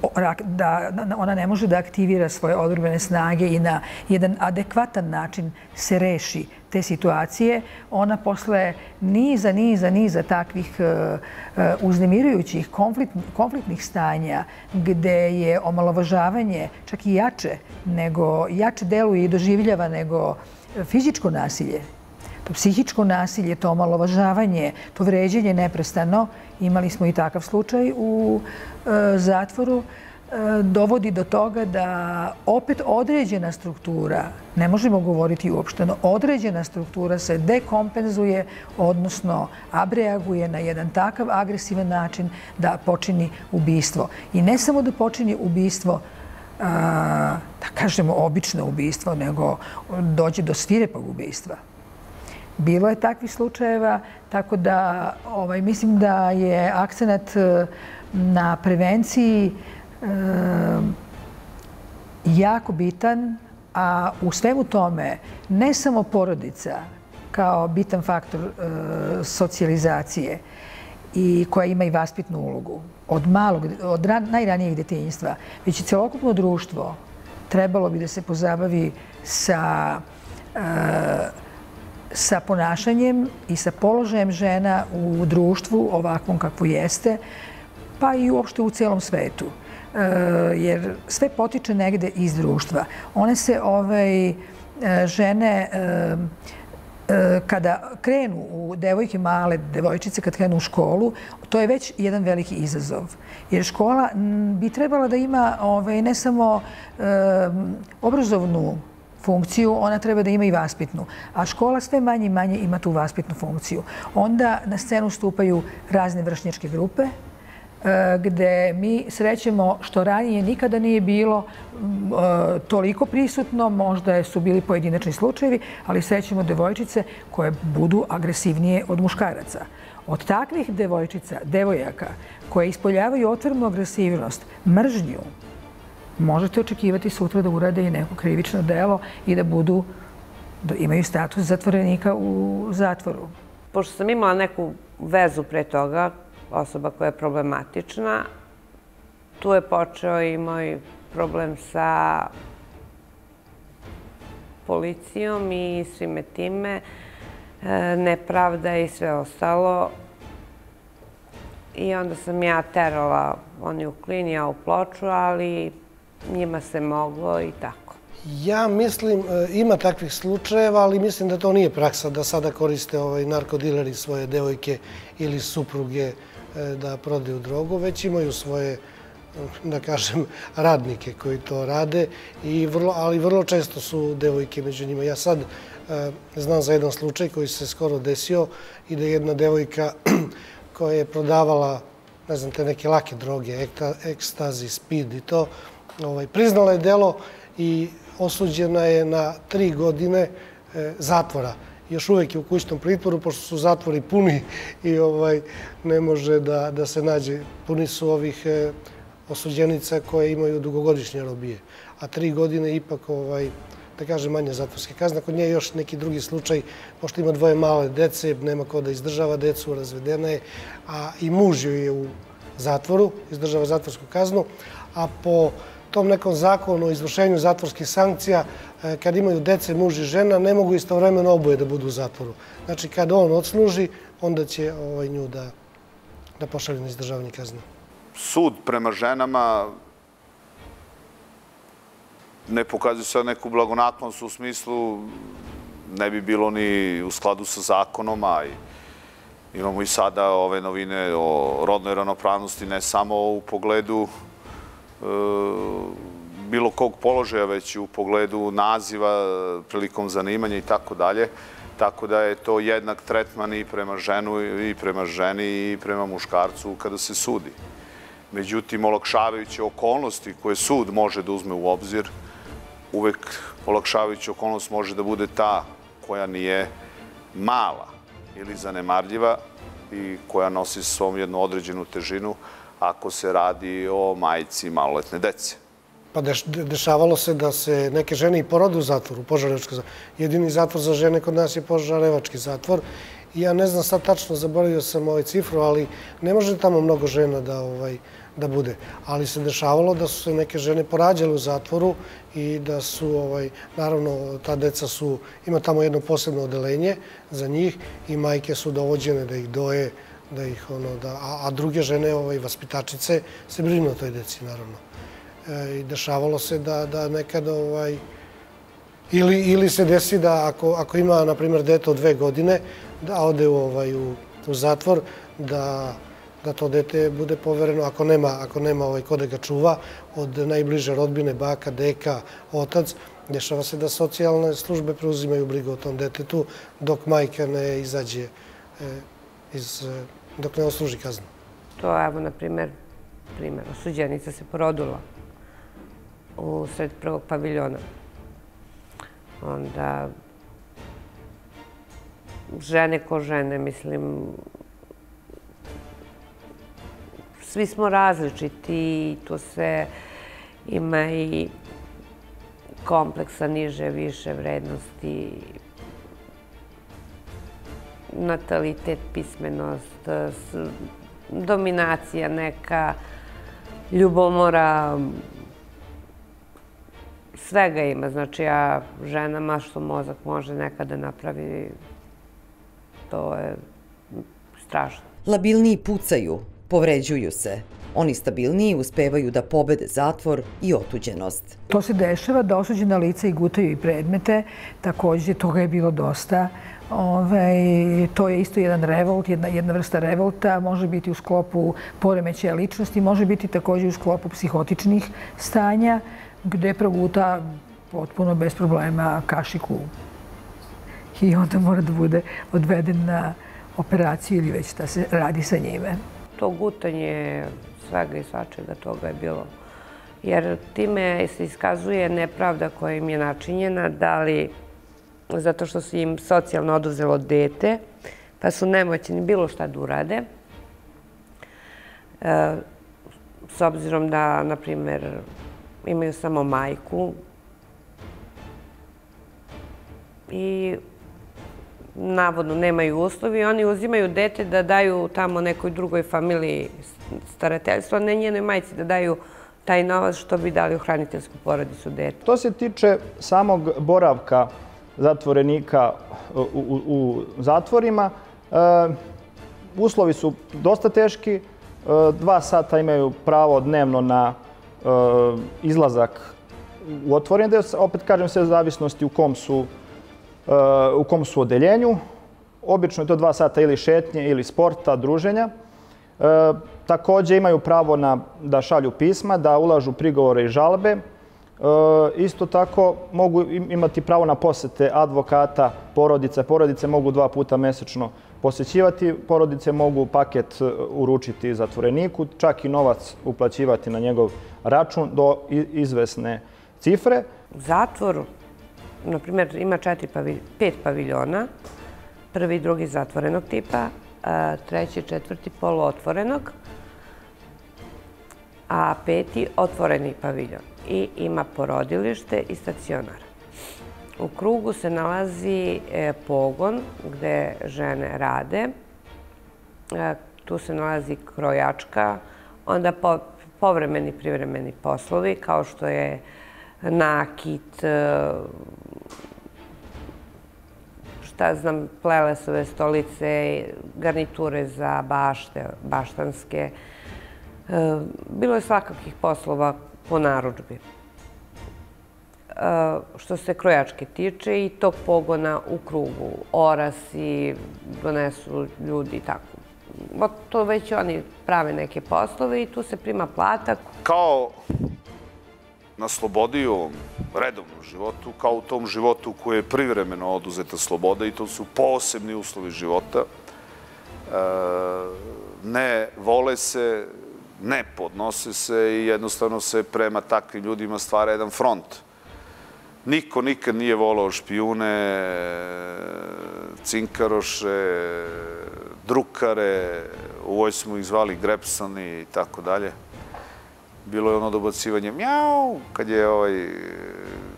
da ona ne može da aktivira svoje odrbene snage i na jedan adekvatan način se reši te situacije, ona posle niza, niza, niza takvih e, e, uznemirujućih konfliktnih stanja gde je omalovažavanje čak i jače, nego jače deluje i doživljava nego fizičko nasilje, to psihičko nasilje, to omalovažavanje, to vređenje neprestano. Imali smo i takav slučaj u e, zatvoru dovodi do toga da opet određena struktura, ne možemo govoriti uopšteno, određena struktura se dekompenzuje, odnosno abreaguje na jedan takav agresivan način da počini ubistvo. I ne samo da počini ubistvo, da kažemo obično ubistvo, nego dođe do svirepog ubistva. Bilo je takvih slučajeva, tako da ovaj, mislim da je akcenat e, na prevenciji jako bitan, a u svemu tome ne samo porodica kao bitan faktor e, socijalizacije i koja ima i vaspitnu ulogu od malog, od najranijeg detinjstva, već i celokupno društvo trebalo bi da se pozabavi sa e, sa ponašanjem i sa položajem žena u društvu ovakvom kakvo jeste, pa i uopšte u celom svetu. E, jer sve potiče negde iz društva. One se ovaj, e, žene e, kada krenu u devojke male, devojčice kad krenu u školu, to je već jedan veliki izazov. Jer škola bi trebala da ima ovaj, ne samo obrazovnu funkciju, ona treba da ima i vaspitnu. A škola sve manje i manje ima tu vaspitnu funkciju. Onda na scenu stupaju razne vršnjačke grupe, gde mi srećemo što ranije nikada nije bilo toliko prisutno, možda su bili pojedinačni slučajevi, ali srećemo devojčice koje budu agresivnije od muškaraca. Od takvih devojčica, devojaka, koje ispoljavaju otvornu agresivnost, mržnju, možete očekivati sutra da urade i neko krivično delo i da budu da imaju status zatvorenika u zatvoru. Pošto sam imala neku vezu pre toga, osoba koja je problematična, tu je počeo i moj problem sa policijom i svime time, e, nepravda i sve ostalo. I onda sam ja terala oni u klini, ja u ploču, ali njima se moglo i tako. Ja mislim, e, ima takvih slučajeva, ali mislim da to nije praksa da sada koriste ovaj narkodileri svoje devojke ili supruge da prodaju drogu, već imaju svoje da kažem, radnike koji to rade, i vrlo, ali vrlo često su devojke među njima. Ja sad e, znam za jedan slučaj koji se skoro desio i da je jedna devojka koja je prodavala, ne znam, te neke lake droge, ekstazi, speed i to, ovaj, priznala je delo i osuđena je na tri godine e, zatvora. Još uvek je u kućnom pritvoru, pošto su zatvori puni i ovaj, ne može da, da se nađe. Puni su ovih e, osuđenica koje imaju dugogodišnje robije. A tri godine ipak, ovaj, da kažem, manje zatvorske kazne. Kod nje je još neki drugi slučaj, pošto ima dvoje male dece, nema ko da izdržava decu, razvedena je, a i muž joj je u zatvoru, izdržava zatvorsku kaznu, a po tom nekom zakonu o izvršenju zatvorskih sankcija, e, kad imaju dece, muž i žena, ne mogu istovremeno oboje da budu u zatvoru. Znači, kad on odsluži, onda će ovaj, nju da, da pošalju na izdržavanje kazne. Sud prema ženama ne pokazuje se neku blagonaklonost u smislu ne bi bilo ni u skladu sa zakonom, a imamo i sada ove novine o rodnoj ravnopravnosti ne samo u pogledu bilo kog položaja, već u pogledu naziva, prilikom zanimanja i tako dalje. Tako da je to jednak tretman i prema ženu i prema ženi i prema muškarcu kada se sudi. Međutim, olakšavajuće okolnosti koje sud može da uzme u obzir, uvek olakšavajuća okolnost može da bude ta koja nije mala ili zanemarljiva i koja nosi svom jednu određenu težinu, ako se radi o majici maloletne dece. Pa dešavalo se da se neke žene i porode u zatvoru, požarevački zatvor. Jedini zatvor za žene kod nas je požarevački zatvor. Ja ne znam sad tačno, zaboravio sam ovaj cifru, ali ne može tamo mnogo žena da, ovaj, da bude. Ali se dešavalo da su se neke žene porađale u zatvoru i da su, ovaj, naravno, ta deca su, ima tamo jedno posebno odelenje za njih i majke su dovođene da ih doje, da ih ono, da, a, a druge žene, ovaj, vaspitačice, se brinu o toj deci, naravno. E, I dešavalo se da, da nekada, ovaj, ili, ili se desi da ako, ako ima, na primjer, dete od dve godine, da ode u, ovaj, u, u zatvor, da, da to dete bude povereno, ako nema, ako nema ovaj, ko da ga čuva, od najbliže rodbine, baka, deka, otac, dešava se da socijalne službe preuzimaju brigu o tom detetu, dok majka ne izađe e, iz dok ne osluži kaznu. To, evo, na primer, primer, osuđenica se porodila u sred prvog paviljona. Onda, žene ko žene, mislim, svi smo različiti i tu se ima i kompleksa niže, više vrednosti, natalitet, pismenost, dominacija neka, ljubomora, svega ima. Znači, ja ženama što mozak može nekada napravi, to je strašno. Labilniji pucaju, povređuju se. Oni stabilniji uspevaju da pobede zatvor i otuđenost. To se dešava da osuđena lica i gutaju i predmete. Takođe, toga je bilo dosta. Ove, to je isto jedan revolt, jedna, jedna vrsta revolta, može biti u sklopu poremećaja ličnosti, može biti takođe u sklopu psihotičnih stanja, gde proguta potpuno bez problema kašiku i onda mora da bude odveden na operaciju ili već da se radi sa njime. to gutanje svega i svačega toga je bilo. Jer time se iskazuje nepravda koja im je načinjena, da li zato što su im socijalno oduzelo dete, pa su nemoćni bilo šta da urade. E, s obzirom da, na primjer, imaju samo majku i navodno nemaju uslovi, oni uzimaju dete da daju tamo nekoj drugoj familiji starateljstva, ne njenoj majci da daju taj novac što bi dali u hraniteljsku porodicu dete. To se tiče samog boravka zatvorenika u, u, u zatvorima. E, uslovi su dosta teški. E, dva sata imaju pravo dnevno na e, izlazak u otvoren deo. Opet kažem sve zavisnosti u kom su, e, u kom su odeljenju. Obično je to dva sata ili šetnje ili sporta, druženja. E, takođe imaju pravo na, da šalju pisma, da ulažu prigovore i žalbe. E, isto tako mogu imati pravo na posete advokata, porodice. Porodice mogu dva puta mesečno posećivati, porodice mogu paket e, uručiti zatvoreniku, čak i novac uplaćivati na njegov račun do izvesne cifre. Zatvor, na primjer, ima četiri pet paviljona, prvi i drugi zatvorenog tipa, treći i četvrti poluotvorenog, a peti otvoreni paviljon i ima porodilište i stacionar. U krugu se nalazi e, pogon gde žene rade. E, tu se nalazi krojačka, onda povremeni privremeni poslovi kao što je nakit, e, šta znam, plelesove stolice, garniture za bašte, baštanske. Bilo je svakakih poslova po naručbi. E, što se krojačke tiče i tog pogona u krugu, orasi, donesu ljudi i tako. To već oni prave neke poslove i tu se prima plata. Kao na slobodi u ovom redovnom životu, kao u tom životu koji je privremeno oduzeta sloboda i to su posebni uslovi života. E, ne vole se, ne podnose se i jednostavno se prema takvim ljudima stvara jedan front. Niko nikad nije volao špijune, cinkaroše, drukare, u voj smo ih zvali grepsani i tako dalje. Bilo je ono dobacivanje mjau, kad je ovaj,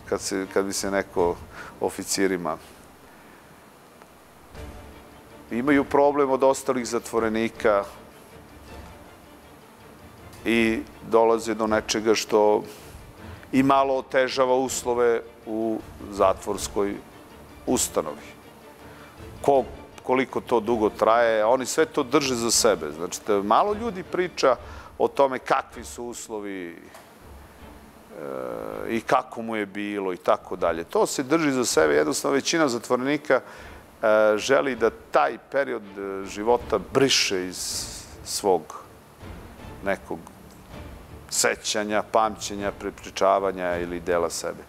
kad, se, kad bi se neko oficirima imaju problem od ostalih zatvorenika, i dolaze do nečega što i malo otežava uslove u zatvorskoj ustanovi. Ko, koliko to dugo traje, oni sve to drže za sebe. Znači, da malo ljudi priča o tome kakvi su uslovi e, i kako mu je bilo i tako dalje. To se drži za sebe. Jednostavno, većina zatvornika e, želi da taj period e, života briše iz svog nekog sećanja, pamćenja, prepričavanja ili dela sebe.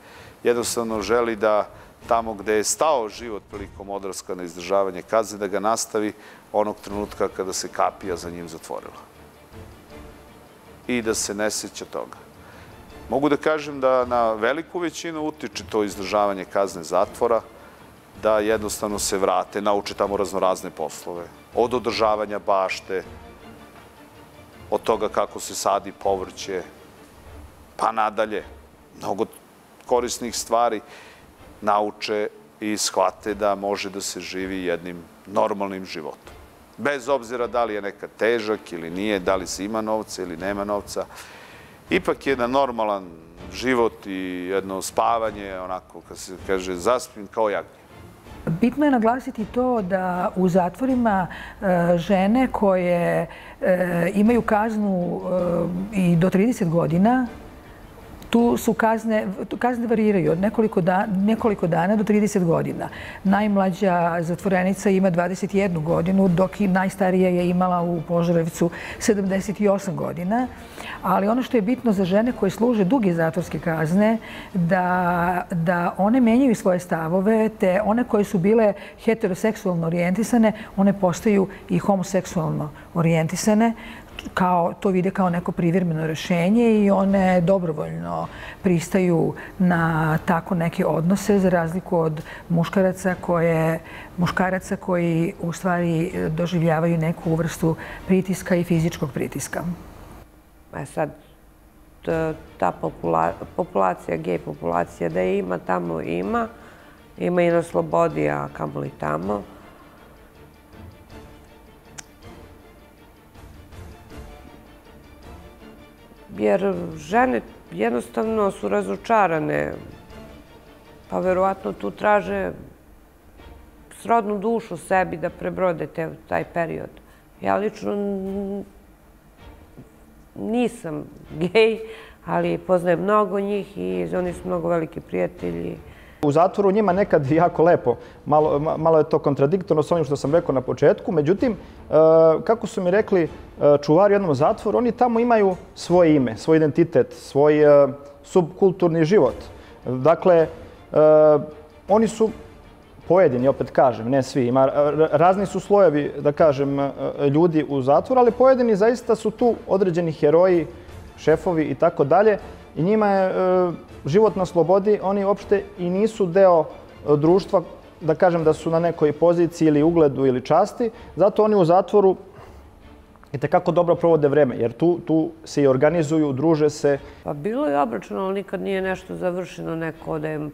Jednostavno želi da tamo gde je stao život prilikom odraska na izdržavanje kazne, da ga nastavi onog trenutka kada se kapija za njim zatvorila. I da se ne seća toga. Mogu da kažem da na veliku većinu utiče to izdržavanje kazne zatvora, da jednostavno se vrate, nauče tamo raznorazne poslove. Od održavanja bašte, od toga kako se sadi povrće, pa nadalje. Mnogo korisnih stvari nauče i shvate da može da se živi jednim normalnim životom. Bez obzira da li je nekad težak ili nije, da li se ima novca ili nema novca, ipak je jedan normalan život i jedno spavanje, onako, kad se kaže, zaspim kao jagnje. Bitno je naglasiti to da u zatvorima e, žene koje e, imaju kaznu e, i do 30 godina Tu su kazne, kazne variraju od nekoliko, da, nekoliko dana do 30 godina. Najmlađa zatvorenica ima 21 godinu, dok i najstarija je imala u Požarevcu 78 godina. Ali ono što je bitno za žene koje služe duge zatvorske kazne, da, da one menjaju svoje stavove, te one koje su bile heteroseksualno orijentisane, one postaju i homoseksualno orijentisane kao, to vide kao neko privremeno rešenje i one dobrovoljno pristaju na tako neke odnose za razliku od muškaraca koje muškaraca koji u stvari doživljavaju neku vrstu pritiska i fizičkog pritiska. E sad, ta popula, populacija, gej populacija, da je ima tamo ima, ima i na slobodi, a kamo li tamo. Jer žene jednostavno su razočarane, pa verovatno tu traže srodnu dušu sebi da prebrode taj period. Ja lično nisam gej, ali poznajem mnogo njih i oni su mnogo veliki prijatelji. U zatvoru njima nekad jako lepo, malo, malo je to kontradiktorno s onim što sam rekao na početku, međutim, e, kako su mi rekli e, čuvari u jednom zatvoru, oni tamo imaju svoje ime, svoj identitet, svoj e, subkulturni život. Dakle, oni su pojedini, opet kažem, ne svi, ima razni su slojevi, da kažem, ljudi u zatvoru, ali pojedini zaista su tu određeni heroji, šefovi i tako dalje i njima je život na slobodi, oni uopšte i nisu deo e, društva, da kažem da su na nekoj poziciji ili ugledu ili časti, zato oni u zatvoru i tekako dobro provode vreme, jer tu, tu se i organizuju, druže se. Pa bilo je obračuno, ali nikad nije nešto završeno, neko da je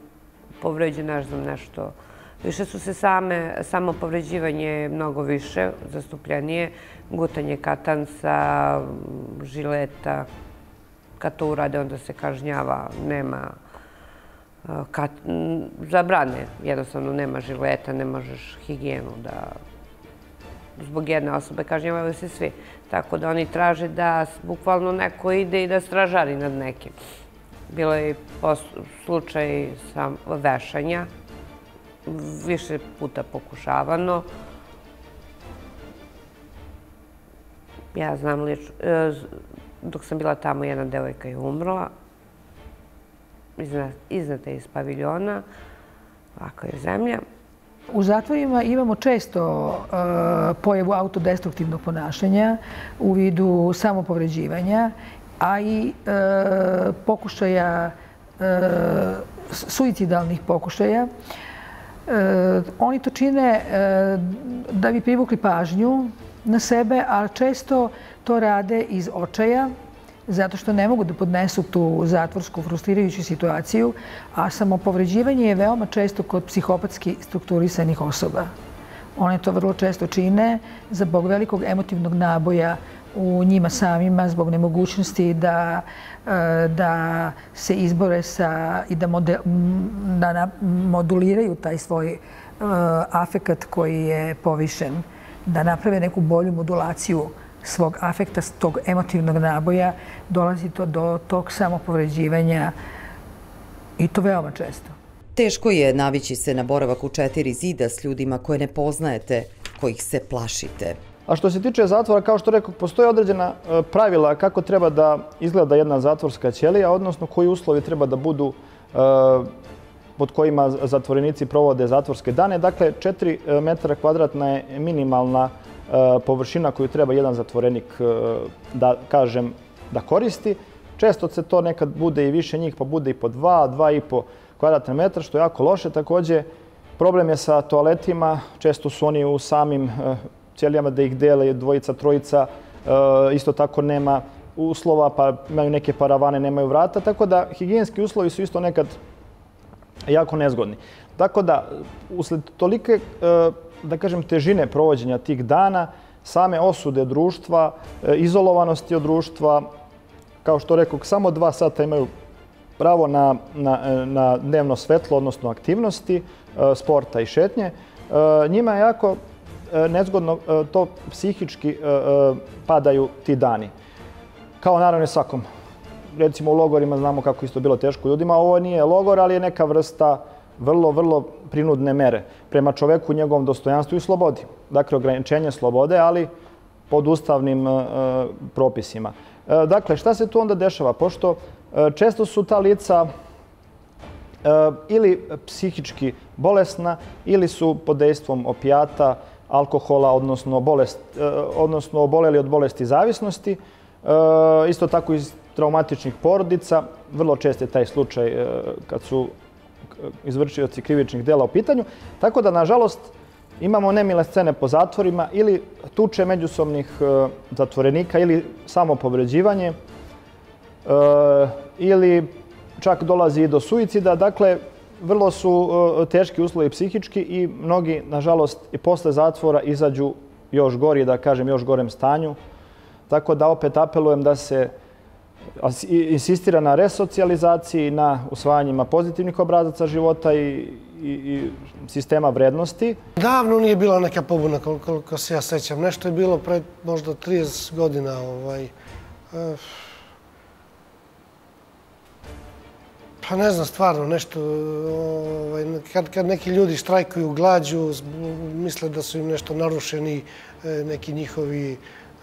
povređen, ne znam, nešto. Više su se same, samo povređivanje mnogo više, zastupljenije, gutanje katanca, žileta, kad to urade, onda se kažnjava, nema kad, zabrane, jednostavno nema žileta, ne možeš higijenu da zbog jedne osobe kažnjavaju se svi. Tako da oni traže da bukvalno neko ide i da stražari nad nekim. Bilo je slučaj sa vešanja, više puta pokušavano. Ja znam lično, e, dok sam bila tamo, jedna devojka je umrla. Iznad iz paviljona. Ovako je zemlja. U zatvorima imamo često uh, pojavu autodestruktivnog ponašanja u vidu samopovređivanja, a i uh, pokušaja, uh, suicidalnih pokušaja. Oni to čine da bi privukli pažnju na sebe, a često to rade iz očaja, zato što ne mogu da podnesu tu zatvorsku frustrirajuću situaciju, a samopovređivanje je veoma često kod psihopatski strukturisanih osoba. One to vrlo često čine zbog velikog emotivnog naboja u njima samima, zbog nemogućnosti da, e, da se izbore sa i da, model, da moduliraju taj svoj e, afekat koji je povišen, da naprave neku bolju modulaciju svog afekta, tog emotivnog naboja, dolazi to do tog samopovređivanja i to veoma često. Teško je navići se na boravak u četiri zida s ljudima koje ne poznajete, kojih se plašite. A što se tiče zatvora, kao što rekao, postoje određena e, pravila kako treba da izgleda jedna zatvorska ćelija, odnosno koji uslovi treba da budu e, pod kojima zatvorenici provode zatvorske dane. Dakle, 4 e, metara kvadratna je minimalna E, površina koju treba jedan zatvorenik e, da kažem da koristi. Često se to nekad bude i više njih, pa bude i po 2, 2,5 kvadratne metra, što je jako loše. Takođe, problem je sa toaletima. Često su oni u samim ćelijama da ih dele dvojica, trojica. Isto tako nema uslova, pa imaju neke paravane, nemaju vrata. Tako da higijenski uslovi su isto nekad jako nezgodni. Tako da, usled tolike da kažem, težine provođenja tih dana, same osude društva, e, izolovanosti od društva, kao što rekao, samo dva sata imaju pravo na, na, e, na dnevno svetlo, odnosno aktivnosti, e, sporta i šetnje. Njima je jako nezgodno to psihički padaju ti dani. Kao naravno svakom recimo u logorima znamo kako isto bilo teško ljudima, ovo nije logor, ali je neka vrsta vrlo, vrlo prinudne mere prema čoveku, njegovom dostojanstvu i slobodi. Dakle, ograničenje slobode, ali pod ustavnim e, propisima. E, dakle, šta se tu onda dešava? Pošto e, često su ta lica ili psihički bolesna ili su pod dejstvom opijata, alkohola, odnosno, bolest, odnosno oboleli od bolesti zavisnosti. Isto tako iz traumatičnih porodica. Vrlo čest je taj slučaj kad su izvršioci krivičnih dela u pitanju. Tako da, nažalost, imamo nemile scene po zatvorima ili tuče međusobnih e, zatvorenika ili samo povređivanje e, ili čak dolazi i do suicida. Dakle, vrlo su e, teški uslovi psihički i mnogi, nažalost, i posle zatvora izađu još gori, da kažem, još gorem stanju. Tako da opet apelujem da se insistira na resocijalizaciji, na usvajanjima pozitivnih obrazaca života i, i, sistema vrednosti. Davno nije bila neka pobuna, koliko se ja sećam. Nešto je bilo pred možda 30 godina. Ovaj, eh, Pa ne znam, stvarno, nešto, ovaj, kad, kad neki ljudi štrajkuju glađu, misle da su im nešto narušeni, eh, neki njihovi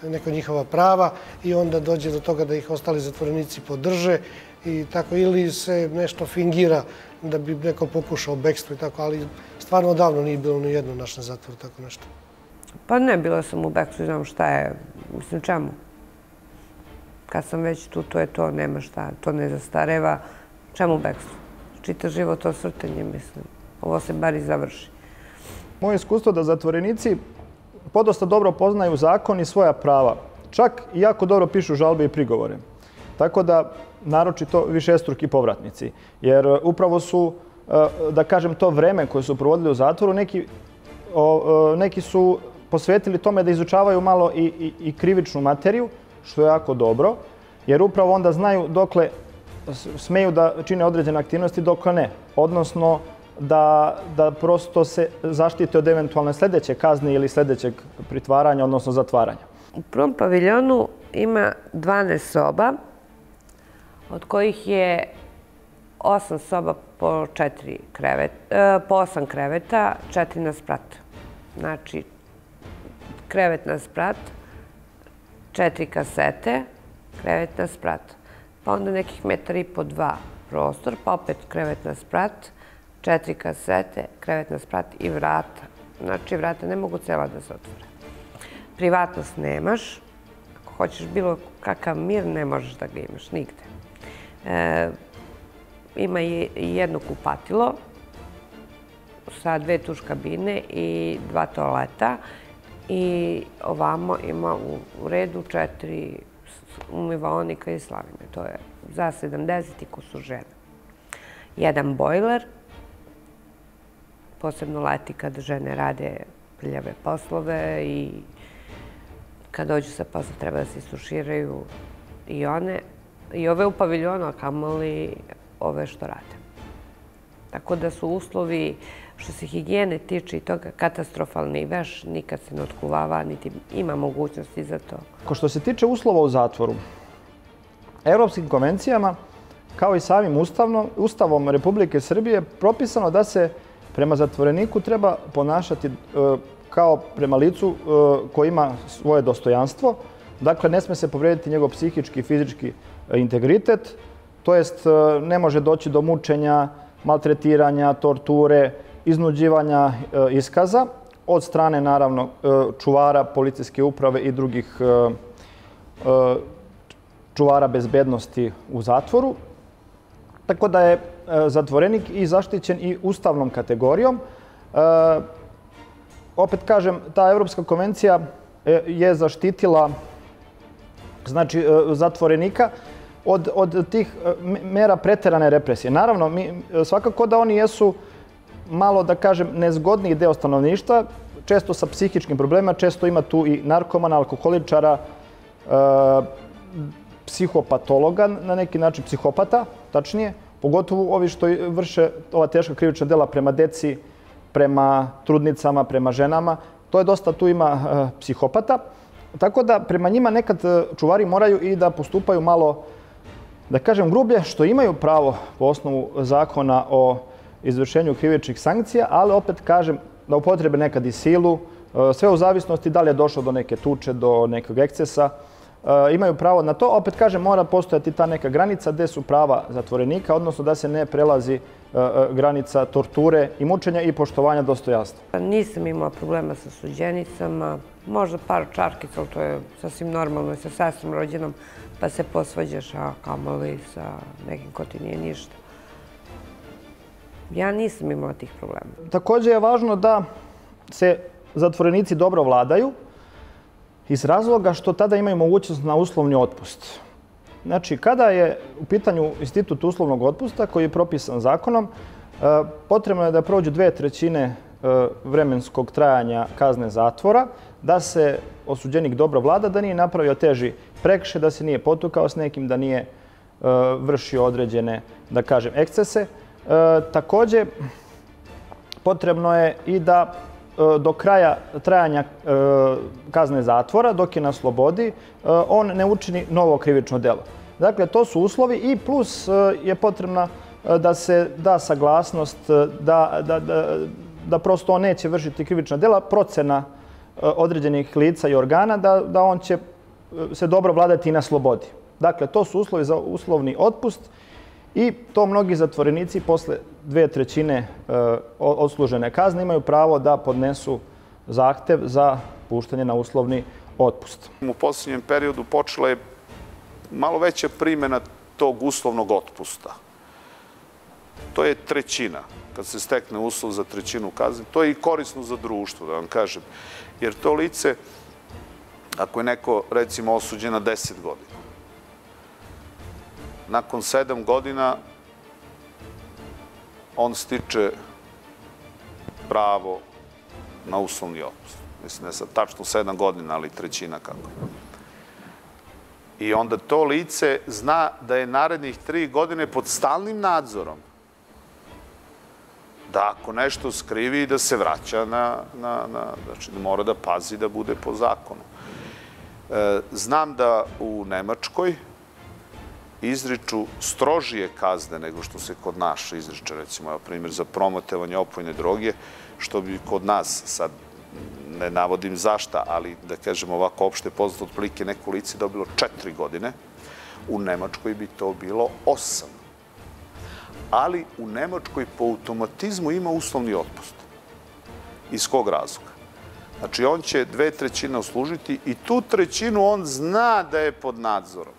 neko njihova prava i onda dođe do toga da ih ostali zatvorenici podrže i tako ili se nešto fingira da bi neko pokušao bekstvo i tako, ali stvarno odavno nije bilo ni jedno našem zatvoru tako nešto. Pa ne, bila sam u bekstvu, znam šta je, mislim čemu. Kad sam već tu, to je to, nema šta, to ne zastareva. Čemu bekstvu? Čita život osvrtenje, mislim. Ovo se bar i završi. Moje iskustvo da zatvorenici podosta dobro poznaju zakon i svoja prava. Čak i jako dobro pišu žalbe i prigovore. Tako da, naročito višestruki povratnici. Jer e, upravo su, e, da kažem, to vreme koje su provodili u zatvoru, neki, e, neki su posvetili tome da izučavaju malo i, i, i krivičnu materiju, što je jako dobro, jer upravo onda znaju dokle smeju da čine određene aktivnosti, dokle ne. Odnosno, da, da prosto se zaštite od eventualne sledeće kazne ili sledećeg pritvaranja, odnosno zatvaranja. U prvom paviljonu ima 12 soba, od kojih je 8 soba po, 4 kreveta, e, po 8 kreveta, 4 na sprat. Znači, krevet na sprat, 4 kasete, krevet na sprat. Pa onda nekih metara i po dva prostor, pa opet krevet na sprat, četiri kasete, krevet na sprat i vrata. Znači, vrata ne mogu cela da se otvore. Privatnost nemaš. Ako hoćeš bilo kakav mir, ne možeš da ga imaš nigde. E, ima i jedno kupatilo sa dve tuš kabine i dva toaleta i ovamo ima u, redu četiri umivaonika i slavine. To je za 70 i kusur žena. Jedan bojler posebno leti kad žene rade prljave poslove i kad dođu sa posla treba da se isuširaju i one, i ove u paviljonu, a kamoli ove što rade. Tako da su uslovi što se higijene tiče i toga katastrofalni veš nikad se ne otkuvava, niti ima mogućnosti za to. Ko što se tiče uslova u zatvoru, Evropskim konvencijama, kao i samim ustavno, Ustavom Republike Srbije, propisano da se prema zatvoreniku treba ponašati e, kao prema licu e, koji ima svoje dostojanstvo. Dakle, ne sme se povrediti njegov psihički i fizički e, integritet, to jest ne može doći do mučenja, maltretiranja, torture, iznuđivanja iskaza od strane, naravno, čuvara policijske uprave i drugih čuvara bezbednosti u zatvoru. Tako da je zatvorenik i zaštićen i ustavnom kategorijom. E, opet kažem, ta Evropska konvencija e, je zaštitila znači, zatvorenika od, od tih mera preterane represije. Naravno, mi, svakako da oni jesu malo, da kažem, nezgodniji deo stanovništva, često sa psihičkim problemima, često ima tu i narkomana, alkoholičara, psihopatologa, na neki način psihopata, tačnije, Pogotovo ovi što vrše ova teška krivična dela prema deci, prema trudnicama, prema ženama. To je dosta, tu ima e, psihopata. Tako da prema njima nekad e, čuvari moraju i da postupaju malo da kažem grublje, što imaju pravo po osnovu zakona o izvršenju krivičnih sankcija, ali opet kažem da upotrebe nekad i silu, e, sve u zavisnosti da li je došlo do neke tuče, do nekog ekscesa, e, imaju pravo na to. Opet kažem, mora postojati ta neka granica gde su prava zatvorenika, odnosno da se ne prelazi granica torture i mučenja i poštovanja dostojanstva. Nisam imala problema sa suđenicama, možda par čarkica, ali to je sasvim normalno sa sestrom rođenom, pa se posvađaš, a kamoli sa nekim ko ti nije ništa. Ja nisam imala tih problema. Takođe je važno da se zatvorenici dobro vladaju iz razloga što tada imaju mogućnost na uslovni otpust. Znači, kada je u pitanju institut uslovnog otpusta koji je propisan zakonom, e, potrebno je da prođu dve trećine e, vremenskog trajanja kazne zatvora, da se osuđenik dobro vlada, da nije napravio teži prekše, da se nije potukao s nekim, da nije e, vršio određene, da kažem, ekscese. Takođe, potrebno je i da do kraja trajanja kazne zatvora, dok je na slobodi, on ne učini novo krivično delo. Dakle, to su uslovi i plus je potrebna da se da saglasnost, da, da, da, da prosto on neće vršiti krivična dela, procena određenih lica i organa, da, da on će se dobro vladati i na slobodi. Dakle, to su uslovi za uslovni otpust i to mnogi zatvorenici posle dve trećine e, odslužene kazne imaju pravo da podnesu zahtev za puštanje na uslovni otpust. U posljednjem periodu počela je malo veća primjena tog uslovnog otpusta. To je trećina. Kad se stekne uslov za trećinu kazne, to je i korisno za društvo, da vam kažem. Jer to lice, ako je neko, recimo, osuđen na 10 godina, nakon 7 godina on stiče pravo na uslovni otpust. Mislim, ne sad tačno 7 godina, ali trećina kako. I onda to lice zna da je narednih tri godine pod stalnim nadzorom. Da ako nešto skrivi, da se vraća na, na, na znači da mora da pazi da bude po zakonu. E, znam da u Nemačkoj izriču strožije kazne nego što se kod nas izriče, recimo, evo primjer za promotevanje opojne droge, što bi kod nas sad ne navodim zašta, ali da kažem ovako opšte poznato otprilike neko lice dobilo četiri godine, u Nemačkoj bi to bilo osam. Ali u Nemačkoj po automatizmu ima uslovni otpust. Iz kog razloga? Znači, on će dve trećine oslužiti i tu trećinu on zna da je pod nadzorom.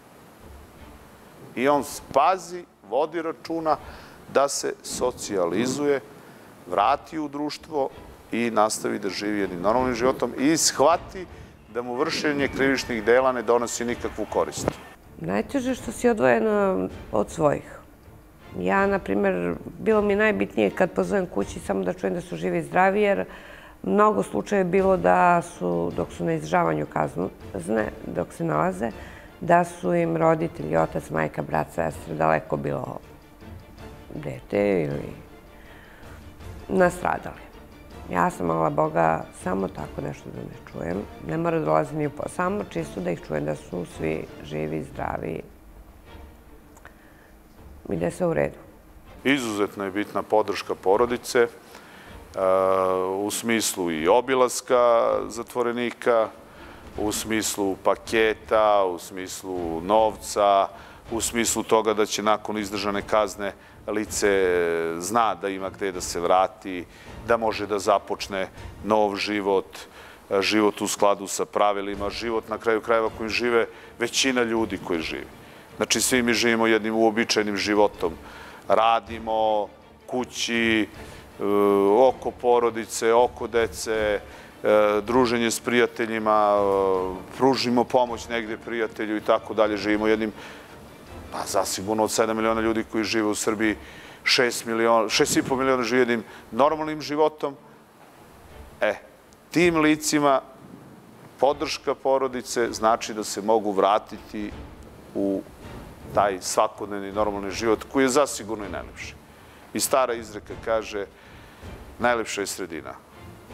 I on spazi, vodi računa da se socijalizuje, vrati u društvo i nastavi da živi jednim normalnim životom i shvati da mu vršenje krivičnih dela ne donosi nikakvu korist. Najteže što si odvojena od svojih. Ja, na primer, bilo mi najbitnije kad pozovem kući samo da čujem da su živi i zdravi, jer mnogo slučaje je bilo da su, dok su na izdržavanju kazne, dok se nalaze, da su im roditelji, otac, majka, brat, sestra, daleko bilo dete ili nastradali. Ja sam molila Boga samo tako nešto da ne čujem. Ne mora da dolazim ni u posao, samo čisto da ih čujem da su svi živi, zdravi i da je sve u redu. Izuzetno je bitna podrška porodice u smislu i obilaska zatvorenika, u smislu paketa, u smislu novca, u smislu toga da će nakon izdržane kazne lice zna da ima gde da se vrati, da može da započne nov život, život u skladu sa pravilima, život na kraju krajeva kojim žive većina ljudi koji živi. Znači, svi mi živimo jednim uobičajenim životom. Radimo kući, e, oko porodice, oko dece, e, druženje s prijateljima, e, pružimo pomoć negde prijatelju i tako dalje. Živimo jednim, pa zasigurno od 7 miliona ljudi koji žive u Srbiji, 6 miliona, 6,5 miliona živi jednim normalnim životom. E, tim licima podrška porodice znači da se mogu vratiti u taj svakodnevni normalni život koji je zasigurno i najlepši. I stara izreka kaže najlepša je sredina.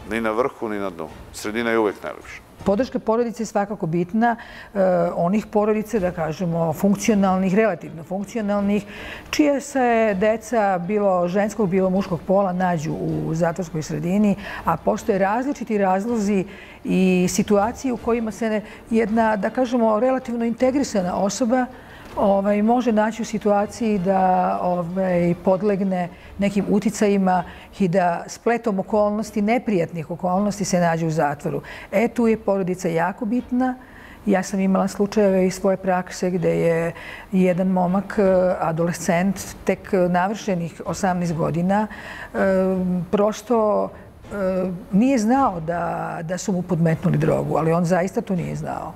Ni na vrhu, ni na dnu. Sredina je uvek najlepša. Podrška porodice je svakako bitna, e, onih porodice, da kažemo, funkcionalnih, relativno funkcionalnih, čije se deca, bilo ženskog, bilo muškog pola, nađu u zatvorskoj sredini, a postoje različiti razlozi i situacije u kojima se jedna, da kažemo, relativno integrisana osoba ovaj, može naći u situaciji da ovaj, podlegne nekim uticajima i da spletom okolnosti, neprijatnih okolnosti se nađe u zatvoru. E, tu je porodica jako bitna. Ja sam imala slučajeve iz svoje prakse gde je jedan momak, adolescent, tek navršenih 18 godina, prosto nije znao da, da su mu podmetnuli drogu, ali on zaista to nije znao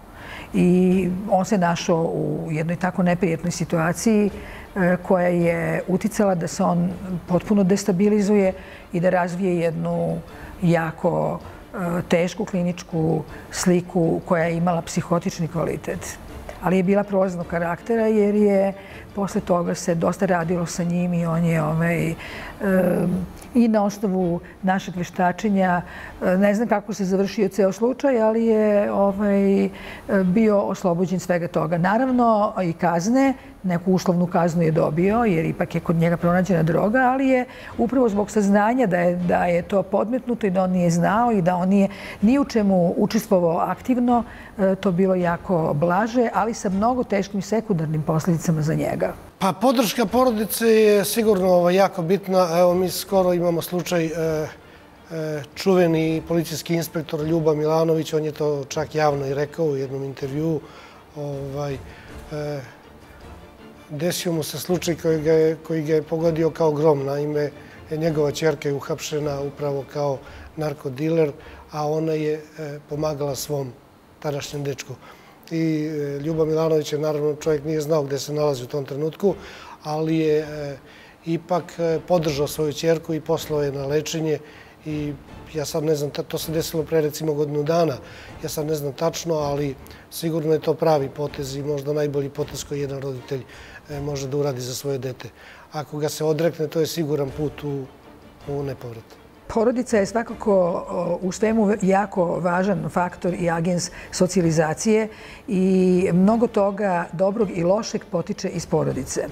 i on se našao u jednoj tako neprijetnoj situaciji e, koja je uticala da se on potpuno destabilizuje i da razvije jednu jako e, tešku kliničku sliku koja je imala psihotični kvalitet. Ali je bila prolaznog karaktera jer je posle toga se dosta radilo sa njim i on je ovaj, i na osnovu našeg veštačenja, ne znam kako se završio ceo slučaj, ali je ovaj, bio oslobođen svega toga. Naravno i kazne, neku uslovnu kaznu je dobio, jer ipak je kod njega pronađena droga, ali je upravo zbog saznanja da je, da je to podmetnuto i da on nije znao i da on nije ni u čemu učestvovao aktivno, to bilo jako blaže, ali sa mnogo teškim sekundarnim posljedicama za njega. Pa podrška porodice je sigurno ovaj, jako bitna. Evo mi skoro imamo slučaj e, e, čuveni policijski inspektor Ljuba Milanović, on je to čak javno i rekao u jednom intervju. Ovaj, e, desio mu se slučaj koji ga, je, koji ga je pogodio kao grom. Naime, njegova čerka je uhapšena upravo kao narkodiler, a ona je pomagala svom tadašnjem dečku i e, Ljuba Milanović je naravno čovjek nije znao gde se nalazi u tom trenutku, ali je e, ipak e, podržao svoju čerku i poslao je na lečenje i ja sad ne znam, to se desilo pre recimo godinu dana, ja sad ne znam tačno, ali sigurno je to pravi potez i možda najbolji potez koji jedan roditelj može da uradi za svoje dete. Ako ga se odrekne, to je siguran put u, u nepovrat. Porodica je svakako u svemu jako važan faktor i agens socijalizacije i mnogo toga dobrog i lošeg potiče iz porodice.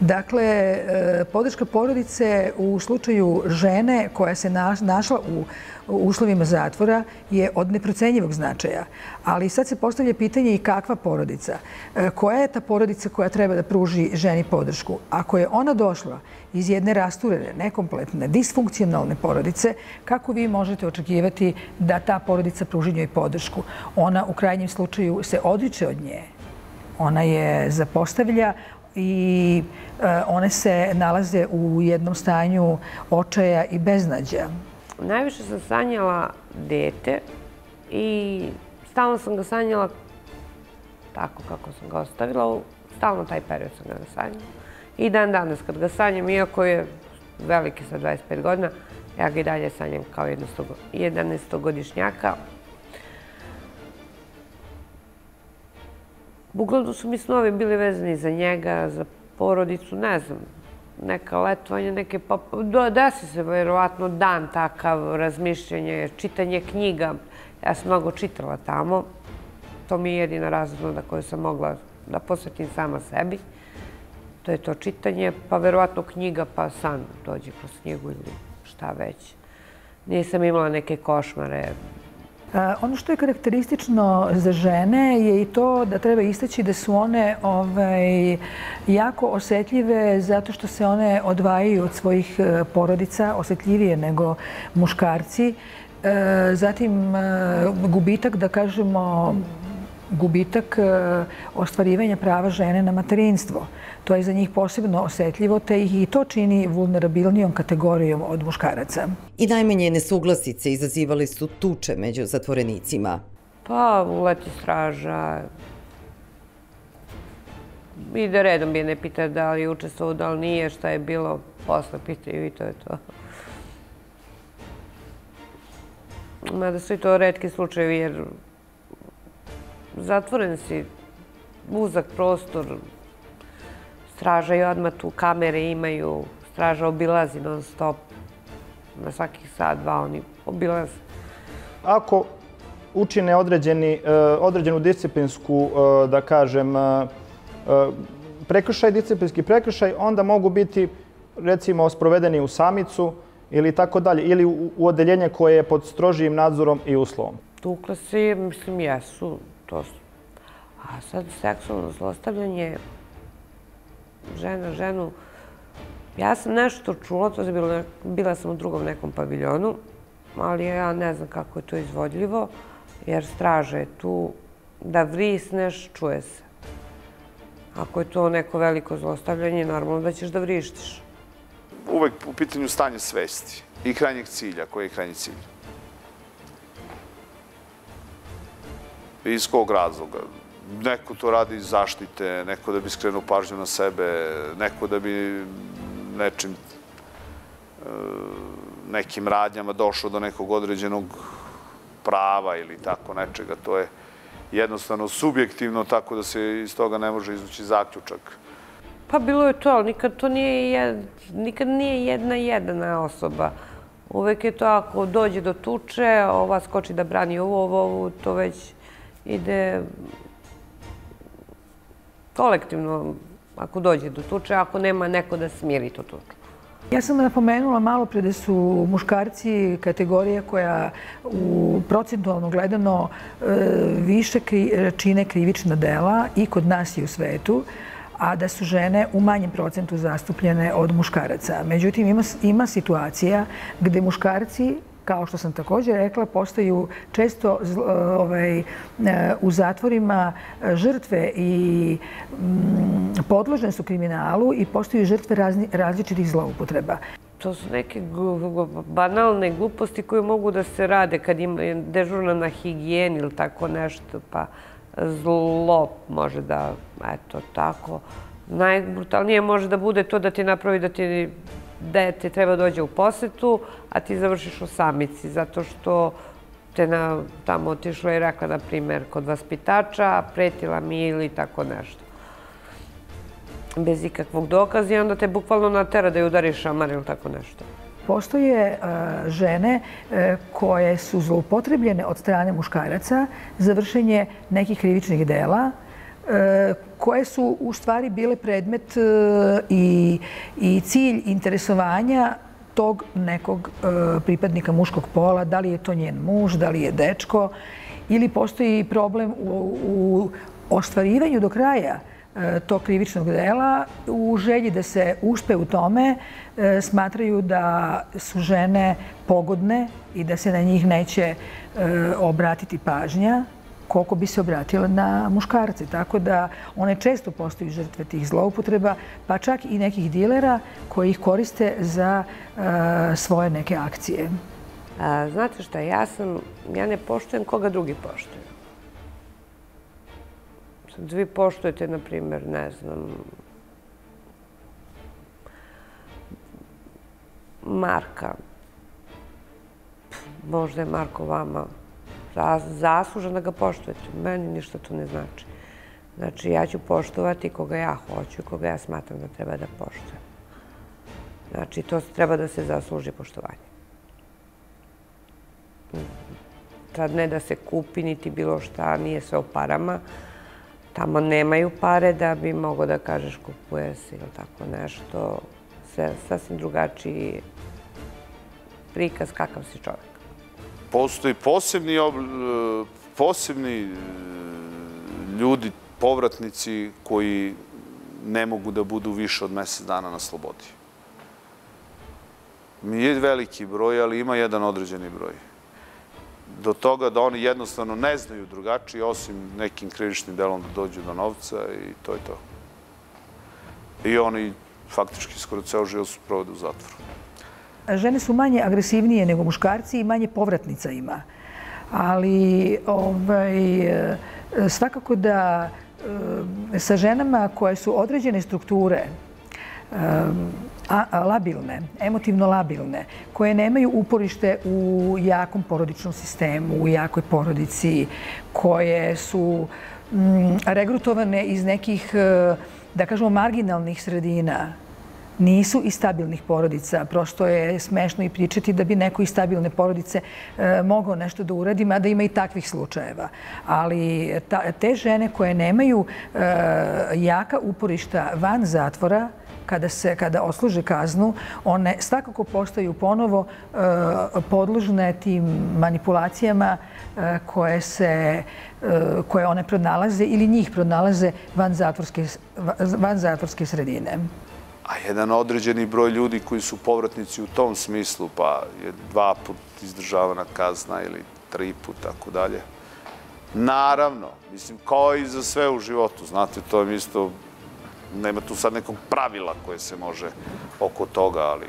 Dakle, e, podrška porodice u slučaju žene koja se našla u uslovima zatvora je od neprocenjivog značaja. Ali sad se postavlja pitanje i kakva porodica. E, koja je ta porodica koja treba da pruži ženi podršku? Ako je ona došla iz jedne rasturene, nekompletne, disfunkcionalne porodice, kako vi možete očekivati da ta porodica pruži njoj podršku? Ona u krajnjem slučaju se odriče od nje. Ona je zapostavlja, i e, one se nalaze u jednom stanju očaja i beznađa. Najviše sam sanjala dete i stalno sam ga sanjala tako kako sam ga ostavila. Stalno taj period sam ga sanjala. I dan danas kad ga sanjam, iako je veliki sa 25 godina, ja ga i dalje sanjam kao 11-godišnjaka. Uglavnom su mi snovi bili vezani za njega, za porodicu, ne znam, neka letovanja, neke pop... Desi se verovatno dan takav, razmišljanje, čitanje knjiga. Ja sam mnogo čitala tamo. To mi je jedina razloga koju sam mogla da posvetim sama sebi. To je to čitanje, pa verovatno knjiga, pa san dođe kroz knjigu ili šta već. Nisam imala neke košmare, Ono što je karakteristično za žene je i to da treba istaći da su one ovaj, jako osetljive zato što se one odvajaju od svojih e, porodica, osetljivije nego muškarci. E, zatim, gubitak, da kažemo, gubitak ostvarivanja prava žene na materinstvo. To je za njih posebno osetljivo, te ih i to čini vulnerabilnijom kategorijom od muškaraca. I najmanje nesuglasice izazivali su tuče među zatvorenicima. Pa, uleti straža. Ide redom bi ne pita da li je učestvovao, da li nije, šta je bilo. Posle pitaju i to je to. Mada su i to redki slučajevi, jer zatvoren si, uzak prostor, straža i odmah tu kamere imaju, straža obilazi non stop, na svakih sat, dva oni obilaze. Ako učine određeni, određenu disciplinsku, da kažem, prekršaj, disciplinski prekršaj, onda mogu biti recimo sprovedeni u samicu ili tako dalje, ili u, u odeljenje koje je pod strožijim nadzorom i uslovom. Tukle se, mislim, jesu. To su. A sad seksualno zlostavljanje žena ženu, ja sam nešto čula, to je bilo, bila sam u drugom nekom paviljonu, ali ja ne znam kako je to izvodljivo, jer straža je tu da vrisneš, čuje se. Ako je to neko veliko zlostavljanje, normalno da ćeš da vrištiš. Uvek u pitanju stanja svesti i krajnjeg cilja. Koji je krajnji cilj? Iz kog razloga? Neko to radi iz zaštite, neko da bi skrenuo pažnju na sebe, neko da bi nečim, e, nekim radnjama došao do nekog određenog prava ili tako nečega. To je jednostavno subjektivno, tako da se iz toga ne može izvući zaključak. Pa bilo je to, ali nikad to nije, jed, nikad nije jedna jedna osoba. Uvek je to ako dođe do tuče, ova skoči da brani ovo, ovo, ovo, to već ide kolektivno ako dođe do tuče, ako nema neko da smiri tu tuču. Ja sam napomenula malo pre da su muškarci kategorija koja u procentualno gledano e, više čine krivična dela i kod nas i u svetu a da su žene u manjem procentu zastupljene od muškaraca. Međutim, ima, ima situacija gde muškarci kao što sam također rekla, postaju često ovaj, e, u zatvorima žrtve i mm, podložne su kriminalu i postaju žrtve različitih zloupotreba. To su neke banalne gluposti koje mogu da se rade kad ima dežurna na higijeni ili tako nešto, pa zlo može da, eto, tako. Najbrutalnije može da bude to da ti napravi da ti dete treba dođe u posetu, a ti završiš u samici, zato što te na, tamo otišla i rekla, na primer, kod vaspitača, pretila mi ili tako nešto. Bez ikakvog dokaza i onda te bukvalno natera da je udariš šamar ili tako nešto. Postoje žene e, koje su zloupotrebljene od strane muškaraca za vršenje nekih krivičnih dela, e, koje su u stvari bile predmet i, i cilj interesovanja tog nekog pripadnika muškog pola, da li je to njen muž, da li je dečko, ili postoji problem u, ostvarivanju do kraja E, tog krivičnog dela u želji da se uspe u tome e, smatraju da su žene pogodne i da se na njih neće e, obratiti pažnja koliko bi se obratile na muškarce. Tako da one često postaju žrtve tih zloupotreba, pa čak i nekih dilera koji ih koriste za svoje neke akcije. Znate šta, ja sam, ja ne poštujem koga drugi poštuju. Sad vi poštujete, na primjer, ne znam, Marka. Možda je Marko vama zaslužan da ga poštujete. Meni ništa to ne znači. Znači, ja ću poštovati koga ja hoću, koga ja smatram da treba da poštujem. Znači, to treba da se zasluži poštovanje. Sad ne da se kupi, niti bilo šta, nije sve o parama tamo nemaju pare da bi mogo da kažeš kupuje se ili tako nešto. Sve sasvim drugačiji prikaz kakav si čovjek. Postoji posebni, posebni e, ljudi, povratnici koji ne mogu da budu više od mesec dana na slobodi. Nije veliki broj, ali ima jedan određeni broj do toga da oni jednostavno ne znaju drugačije, osim nekim krivičnim delom da dođu do novca i to je to. I oni faktički skoro ceo život su provode u zatvoru. Žene su manje agresivnije nego muškarci i manje povratnica ima. Ali ovaj, svakako da eh, sa ženama koje su određene strukture eh, labilne, emotivno labilne, koje nemaju uporište u jakom porodičnom sistemu, u jakoj porodici, koje su mm, regrutovane iz nekih, e, da kažemo, marginalnih sredina, nisu iz stabilnih porodica. Prosto je smešno i pričati da bi neko iz stabilne porodice e, mogao nešto da uradi, mada ima i takvih slučajeva. Ali te žene koje nemaju jaka uporišta van zatvora, kada, se, kada osluže kaznu, one svakako postaju ponovo e, podložne tim manipulacijama e, koje, se, e, koje one pronalaze ili njih pronalaze van zatvorske, van zatvorske sredine. A jedan određeni broj ljudi koji su povratnici u tom smislu, pa je dva put izdržavana kazna ili tri put, tako dalje. Naravno, mislim, kao i za sve u životu, znate, to je isto nema tu sad nekog pravila koje se može oko toga, ali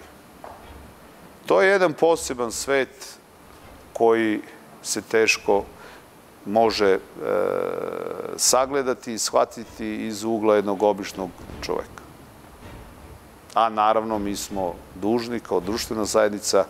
to je jedan poseban svet koji se teško može e, sagledati i shvatiti iz ugla jednog običnog čoveka. A naravno mi smo dužni kao društvena zajednica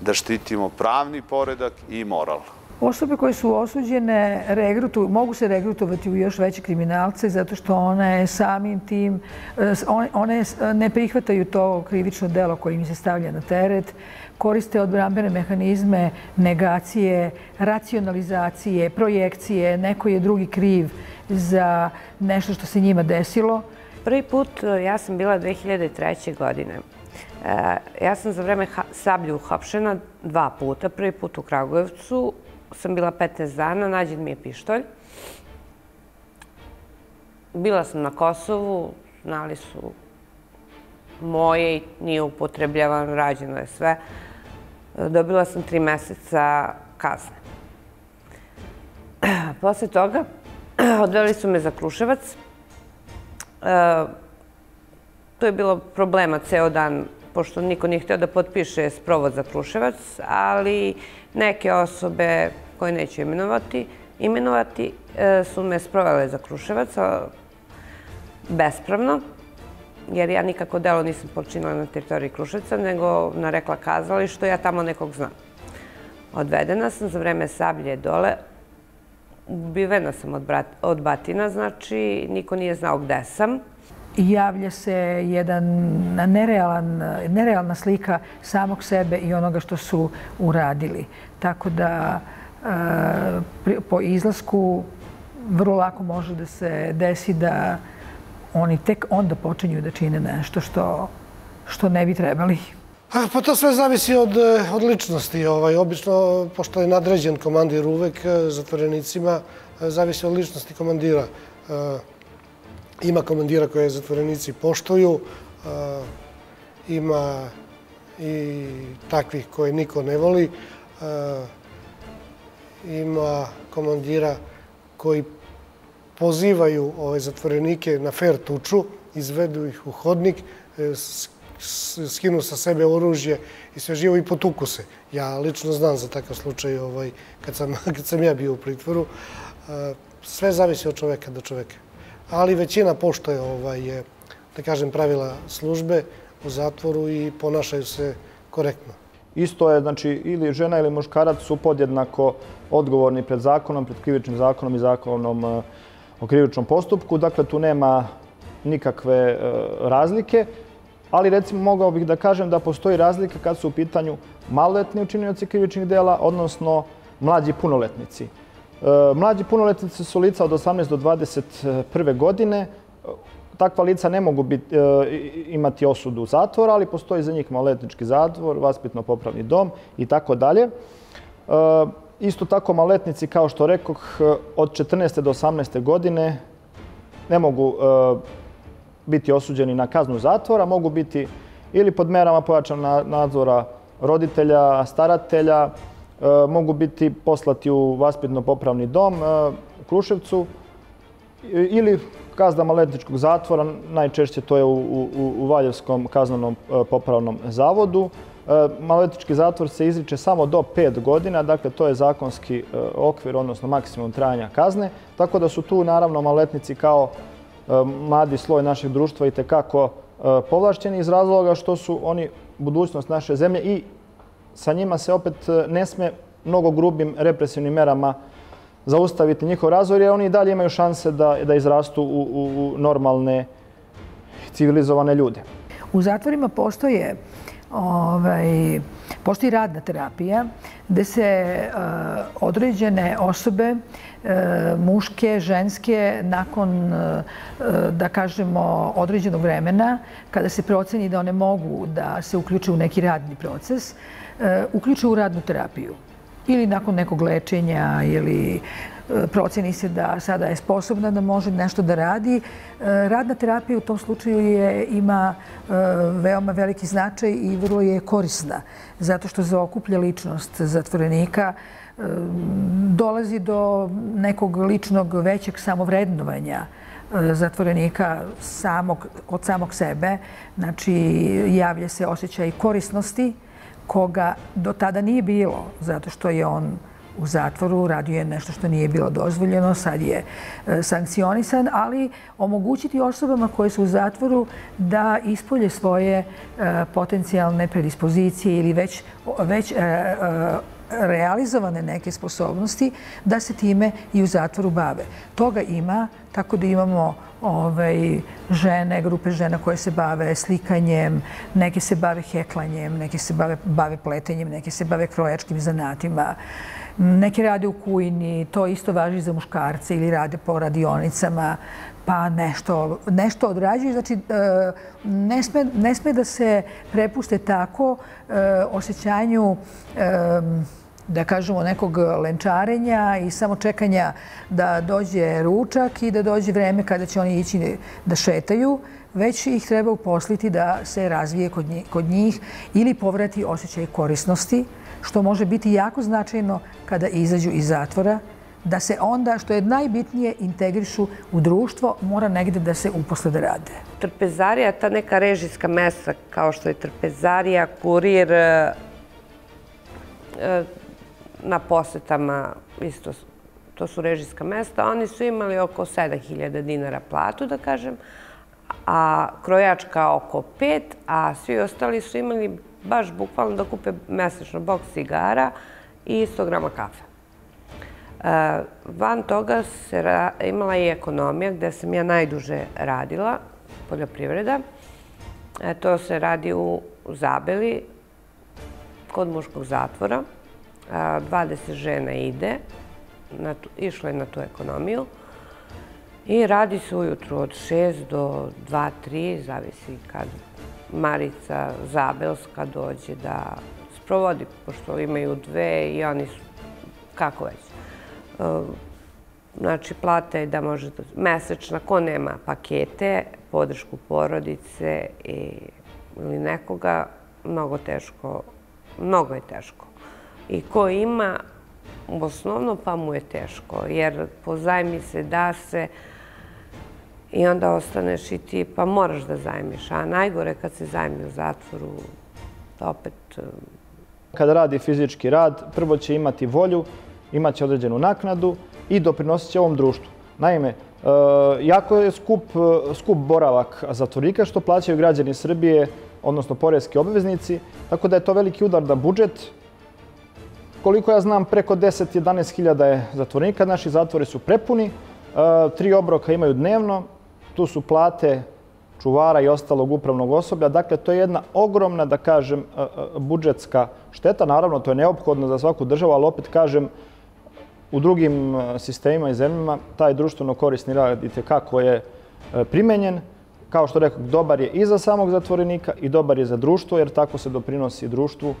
da štitimo pravni poredak i moral. Osobe koje su osuđene regrutu, mogu se regrutovati u još veće kriminalce zato što one samim tim, e, one ne prihvataju to krivično delo koje im se stavlja na teret, koriste odbrambene mehanizme negacije, racionalizacije, projekcije, neko je drugi kriv za nešto što se njima desilo. Prvi put e, ja sam bila 2003. godine. E, ja sam za vreme sablju uhapšena dva puta. Prvi put u Kragujevcu, sam bila 15 dana, nađen mi je pištolj. Bila sam na Kosovu, znali su moje i nije upotrebljavan, rađeno je sve. Dobila sam tri meseca kazne. Posle toga odveli su me za Kruševac. E, to je bilo problema ceo dan, pošto niko nije htio da potpiše sprovod za Kruševac, ali Neke osobe koje neću imenovati, imenovati e, su me sprovele za Kruševac bespravno, jer ja nikako delo nisam počinila na teritoriji Kruševca, nego na rekla kazali što ja tamo nekog znam. Odvedena sam za vreme sablje dole, ubivena sam od, od batina, znači niko nije znao gde sam javlja se jedan nerealan, nerealna slika samog sebe i onoga što su uradili. Tako da e, po izlasku vrlo lako može da se desi da oni tek onda počinju da čine nešto što, što ne bi trebali. Pa to sve zavisi od, od ličnosti. Ovaj, obično, pošto je nadređen komandir uvek e, zatvorenicima, e, zavisi od ličnosti komandira. Ima komandira koje zatvorenici poštuju, ima i takvih koje niko ne voli, ima komandira koji pozivaju ove zatvorenike na fair tuču, izvedu ih u hodnik, e, skinu sa sebe oružje i sve živo i potuku se. Ja lično znam za takav slučaj ovaj, kad, sam, kad sam ja bio u pritvoru. Sve zavisi od čoveka do čoveka ali većina poštoje ovaj, da kažem, pravila službe u zatvoru i ponašaju se korektno. Isto je, znači, ili žena ili muškarac su podjednako odgovorni pred zakonom, pred krivičnim zakonom i zakonom eh, o krivičnom postupku. Dakle, tu nema nikakve eh, razlike, ali recimo mogao bih da kažem da postoji razlika kad su u pitanju maloletni učinioci krivičnih dela, odnosno mlađi punoletnici. E, mlađi punoletnici su lica od 18 do 21. godine. Takva lica ne mogu biti, e, imati osudu zatvora, ali postoji za njih maloletnički zatvor, vaspitno-popravni dom i tako dalje. E, isto tako maloletnici, kao što rekoh, od 14. do 18. godine ne mogu biti osuđeni na kaznu zatvora, mogu biti ili pod merama pojačanog nadzora roditelja, staratelja, E, mogu biti poslati u vaspitno-popravni dom e, u Kruševcu ili kazna maletničkog zatvora, najčešće to je u, u, u Valjevskom kaznenom e, popravnom zavodu. Maletnički zatvor se izriče samo do 5 godina, dakle to je zakonski okvir, odnosno maksimum trajanja kazne, tako da su tu naravno maletnici kao mladi sloj našeg društva i tekako povlašćeni iz razloga što su oni budućnost naše zemlje i sa njima se opet e, ne sme mnogo grubim represivnim merama zaustaviti njihov razvoj, jer oni i dalje imaju šanse da, da izrastu u, u, u normalne civilizovane ljude. U zatvorima postoje ovaj, postoji radna terapija gde se uh, određene osobe, muške, ženske, nakon, uh, da kažemo, određenog vremena, kada se proceni da one mogu da se uključe u neki radni proces, uključe u radnu terapiju. Ili nakon nekog lečenja ili proceni se da sada je sposobna da može nešto da radi. E, radna terapija u tom slučaju je, ima e, veoma veliki značaj i vrlo je korisna, zato što zaokuplja ličnost zatvorenika, e, dolazi do nekog ličnog većeg samovrednovanja zatvorenika samog, od samog sebe. Znači, javlja se osjećaj korisnosti koga do tada nije bilo, zato što je on u zatvoru, radio je nešto što nije bilo dozvoljeno, sad je e, sankcionisan, ali omogućiti osobama koje su u zatvoru da ispolje svoje e, potencijalne predispozicije ili već, već e, realizovane neke sposobnosti da se time i u zatvoru bave. Toga ima, tako da imamo ovaj, žene, grupe žena koje se bave slikanjem, neke se bave heklanjem, neke se bave, pletenjem, neke se bave krojačkim zanatima. Neki rade u kujni, to isto važi za muškarce ili rade po radionicama, pa nešto, nešto odrađuju. Znači, e, ne sme, ne sme da se prepuste tako e, osjećanju e, da kažemo, nekog lenčarenja i samo čekanja da dođe ručak i da dođe vreme kada će oni ići da šetaju, već ih treba uposliti da se razvije kod njih, kod njih ili povrati osjećaj korisnosti, što može biti jako značajno kada izađu iz zatvora, da se onda, što je najbitnije, integrišu u društvo, mora negde da se uposle da rade. Trpezarija, ta neka režijska mesa kao što je trpezarija, kurir, e, e, na posetama isto to su režijska mesta, oni su imali oko 7000 dinara platu, da kažem, a krojačka oko 5, a svi ostali su imali baš bukvalno da kupe mesečno boks cigara i 100 grama kafe. E, van toga se imala i ekonomija gde sam ja najduže radila, poljoprivreda. E, to se radi u Zabeli, kod muškog zatvora. 20 žena ide, išlo je na tu ekonomiju. I radi se ujutru od 6 do 2, 3, zavisi kad Marica Zabelska dođe da sprovodi, pošto imaju dve i oni su, kako već. Znači, plata je da može mesečna, ko nema pakete, podršku porodice i, ili nekoga, mnogo teško, mnogo je teško. I ko ima, osnovno pa mu je teško, jer pozajmi se, da se, i onda ostaneš i ti, pa moraš da zajmiš. A najgore kad se zajmi u zatvoru, da opet... Um, Kada radi fizički rad, prvo će imati volju, imaće određenu naknadu i doprinosit će ovom društvu. Naime, e, jako je skup, e, skup boravak zatvornika što plaćaju građani Srbije, odnosno porezki obveznici, tako da je to veliki udar na budžet. Koliko ja znam, preko 10-11 hiljada je zatvornika, naši zatvori su prepuni, e, tri obroka imaju dnevno, tu su plate čuvara i ostalog upravnog osoblja. Dakle, to je jedna ogromna, da kažem, e, e, budžetska šteta. Naravno, to je neophodno za svaku državu, ali opet kažem, u drugim sistemima i zemljama taj društveno korisni rad kako je primenjen. Kao što rekao, dobar je i za samog zatvorenika i dobar je za društvo, jer tako se doprinosi društvu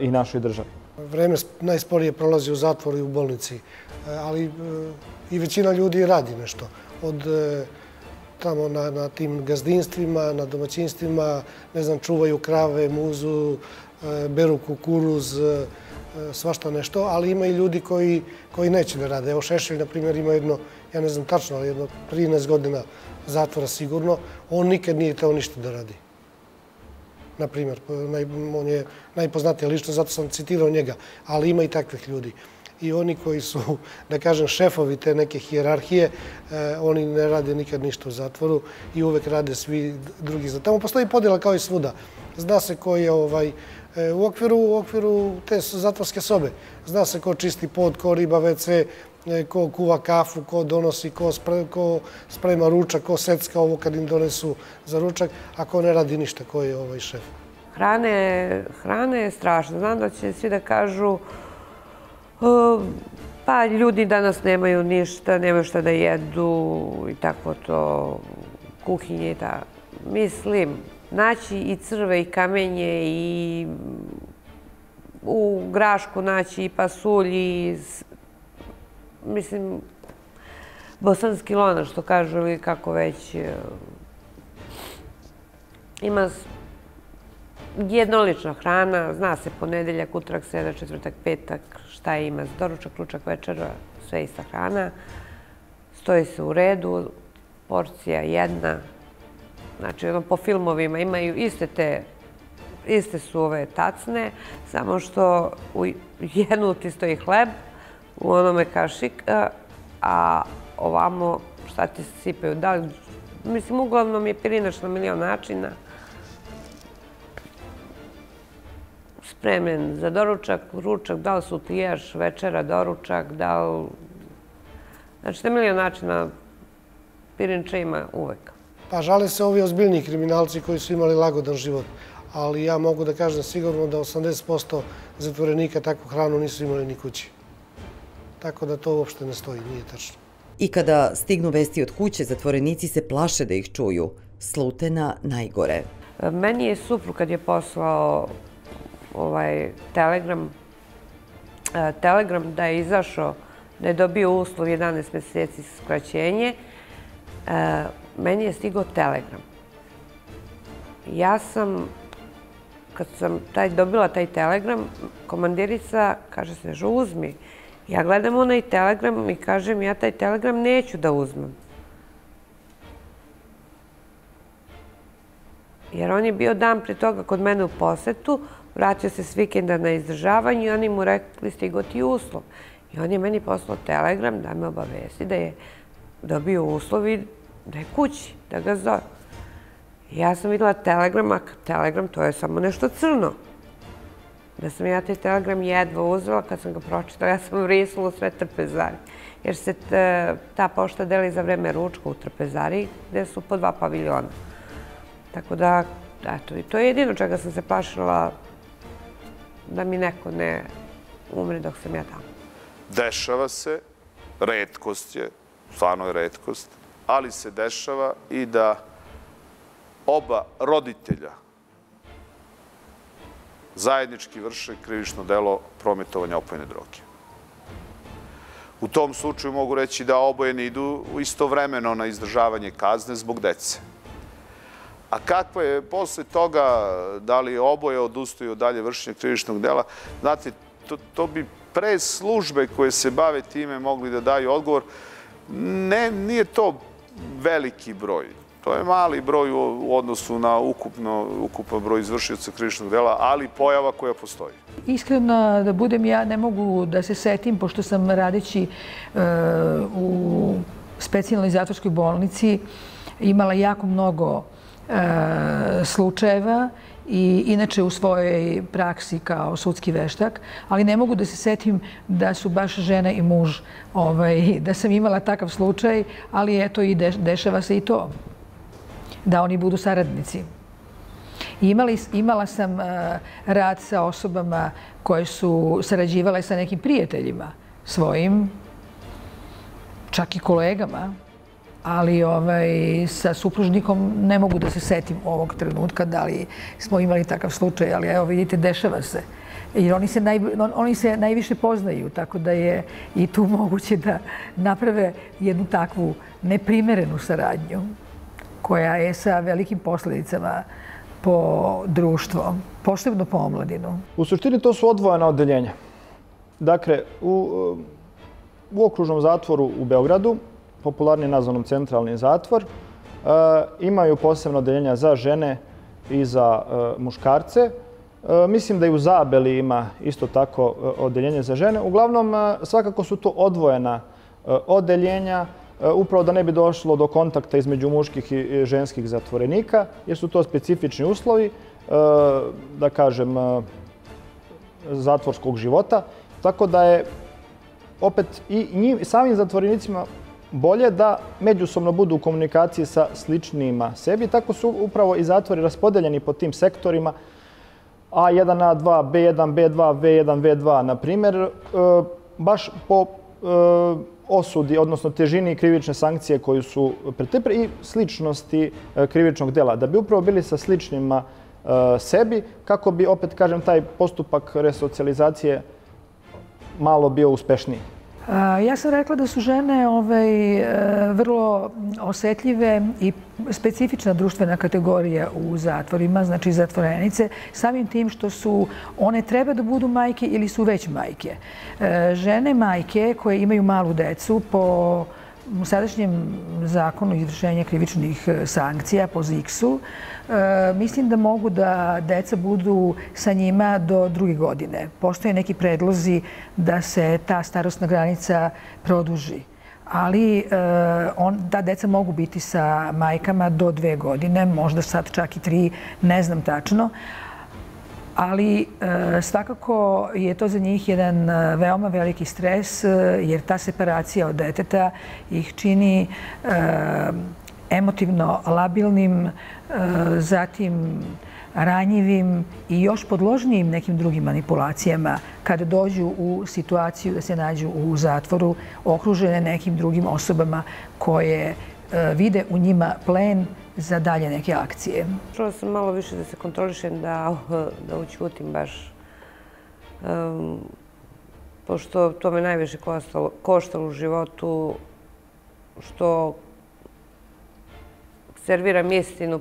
i našoj državi. Vreme najsporije prolazi u zatvoru i u bolnici, ali i većina ljudi radi nešto. Od tamo na, na tim gazdinstvima, na domaćinstvima, ne znam, čuvaju krave, muzu, e, beru kukuruz, e, svašta nešto, ali ima i ljudi koji, koji neće da rade. Evo Šešelj, na primjer, ima jedno, ja ne znam tačno, ali jedno 13 godina zatvora sigurno, on nikad nije teo ništa da radi. Na primjer, on je najpoznatija lično, zato sam citirao njega, ali ima i takvih ljudi i oni koji su, da kažem, šefovi te neke hijerarhije, eh, oni ne rade nikad ništa u zatvoru i uvek rade svi drugi tamo. Postoji podjela kao i svuda. Zna se ko je ovaj, eh, u okviru, u okviru te zatvorske sobe. Zna se ko čisti pod, ko riba WC, e, ko kuva kafu, ko donosi, ko, spre, sprema ručak, ko secka ovo kad im donesu za ručak, a ko ne radi ništa, ko je ovaj šef. Hrane, hrane je strašno. Znam da će svi da kažu pa ljudi danas nemaju ništa, nemaju šta da jedu i tako to, kuhinje i tako. Mislim, naći i crve i kamenje i u grašku naći i pasulj i mislim bosanski lonac što kažu ili kako već e, ima jednolična hrana, zna se ponedeljak, utrak, sreda, četvrtak, petak, šta ima, doručak, ručak, večera, sve ista hrana. Stoji se u redu, porcija jedna, znači ono po filmovima imaju iste te iste su ove tacne, samo što u jednu ti stoji hleb, u onome kašik, a ovamo šta ti se sipaju. Da li, mislim, uglavnom je pirinač na milion načina. Spremljen za doručak, ručak, da li su ti ješ, večera, doručak, da li... Znači, te milion načina pirinča ima uvek. Pa žale se ovi ozbiljni kriminalci koji su imali lagodan život ali ja mogu da kažem sigurno da 80% zatvorenika takvu hranu nisu imali ni kući. Tako da to uopšte ne stoji, nije tačno. I kada stignu vesti od kuće, zatvorenici se plaše da ih čuju. Slute na najgore. Meni je supru kad je poslao ovaj telegram, e, telegram da je izašao, da je dobio uslov 11 meseci skraćenje, e, meni je stigao telegram. Ja sam kad sam taj, dobila taj telegram, komandirica kaže se, že uzmi. Ja gledam onaj telegram i kažem, ja taj telegram neću da uzmem. Jer on je bio dan pre toga kod mene u posetu, vratio se s vikenda na izdržavanje i oni mu rekli stigo ti uslov. I on je meni poslao telegram da me obavesti da je dobio uslov i da je kući, da ga zove. Ja sam videla telegram, a telegram to je samo nešto crno. Da sam ja taj telegram jedva uzela, kad sam ga pročitala, ja sam vrisala sve trpezari. Jer se ta pošta deli za vreme ručka u trpezari, gde su po dva paviljona. Tako da, eto, i to je jedino čega sam se plašila da mi neko ne umre dok sam ja tamo. Dešava se, redkost je, stvarno je redkost, ali se dešava i da oba roditelja zajednički vrše krivično delo prometovanja opojne droge. U tom slučaju mogu reći da oboje ne idu istovremeno na izdržavanje kazne zbog dece. A kakva je posle toga, da li oboje odustaju od dalje vršenja krivičnog dela, znate, to, to bi pre službe koje se bave time mogli da daju odgovor. Ne, nije to veliki broj. To je mali broj u odnosu na ukupno, ukupan broj izvršioca krivičnog dela, ali pojava koja postoji. Iskreno da budem ja, ne mogu da se setim, pošto sam radeći e, u specijalnoj zatvorskoj bolnici imala jako mnogo e, slučajeva i inače u svojoj praksi kao sudski veštak, ali ne mogu da se setim da su baš žena i muž, ovaj, da sam imala takav slučaj, ali eto i dešava se i to da oni budu saradnici. Imali, imala sam e, rad sa osobama koje su sarađivale sa nekim prijateljima svojim, čak i kolegama, ali ovaj, sa supružnikom ne mogu da se setim ovog trenutka da li smo imali takav slučaj, ali evo vidite, dešava se. Jer oni se, naj, oni se najviše poznaju, tako da je i tu moguće da naprave jednu takvu neprimerenu saradnju koja je sa velikim posledicama po društvo, posebno po omladinu. U suštini to su odvojena odeljenja. Dakle, u, u okružnom zatvoru u Beogradu, popularni nazvanom centralni zatvor, e, imaju posebno odeljenja za žene i za e, muškarce. E, mislim da i u Zabeli ima isto tako odeljenje za žene. Uglavnom, svakako su to odvojena odeljenja upravo da ne bi došlo do kontakta između muških i ženskih zatvorenika, jer su to specifični uslovi, e, da kažem, e, zatvorskog života. Tako da je opet i njim, samim zatvorenicima bolje da međusobno budu u komunikaciji sa sličnima sebi. Tako su upravo i zatvori raspodeljeni po tim sektorima. A1, A2, B1, B2, V1, V2, na primjer, e, baš po e, osudi, odnosno težini krivične sankcije koju su pretrpili i sličnosti e, krivičnog dela. Da bi upravo bili sa sličnima sebi, kako bi, opet kažem, taj postupak resocijalizacije malo bio uspešniji. Ja sam rekla da su žene ovaj, e, vrlo osetljive i specifična društvena kategorija u zatvorima, znači zatvorenice, samim tim što su one treba da budu majke ili su već majke. E, žene majke koje imaju malu decu po u sadašnjem zakonu izvršenja krivičnih e, sankcija po ZIKS-u, e, mislim da mogu da deca budu sa njima do druge godine. Postoje neki predlozi da se ta starostna granica produži ali e, on, da deca mogu biti sa majkama do dve godine, možda sad čak i tri, ne znam tačno ali e, svakako je to za njih jedan e, veoma veliki stres, e, jer ta separacija od deteta ih čini emotivno labilnim, zatim ranjivim i još podložnijim nekim drugim manipulacijama kada dođu u situaciju da se nađu u zatvoru okružene nekim drugim osobama koje vide u njima plen za dalje neke akcije. Čula sam malo više da se kontrolišem, da, da učutim baš. Um, pošto to me najviše koštalo, koštalo u životu, što serviram istinu,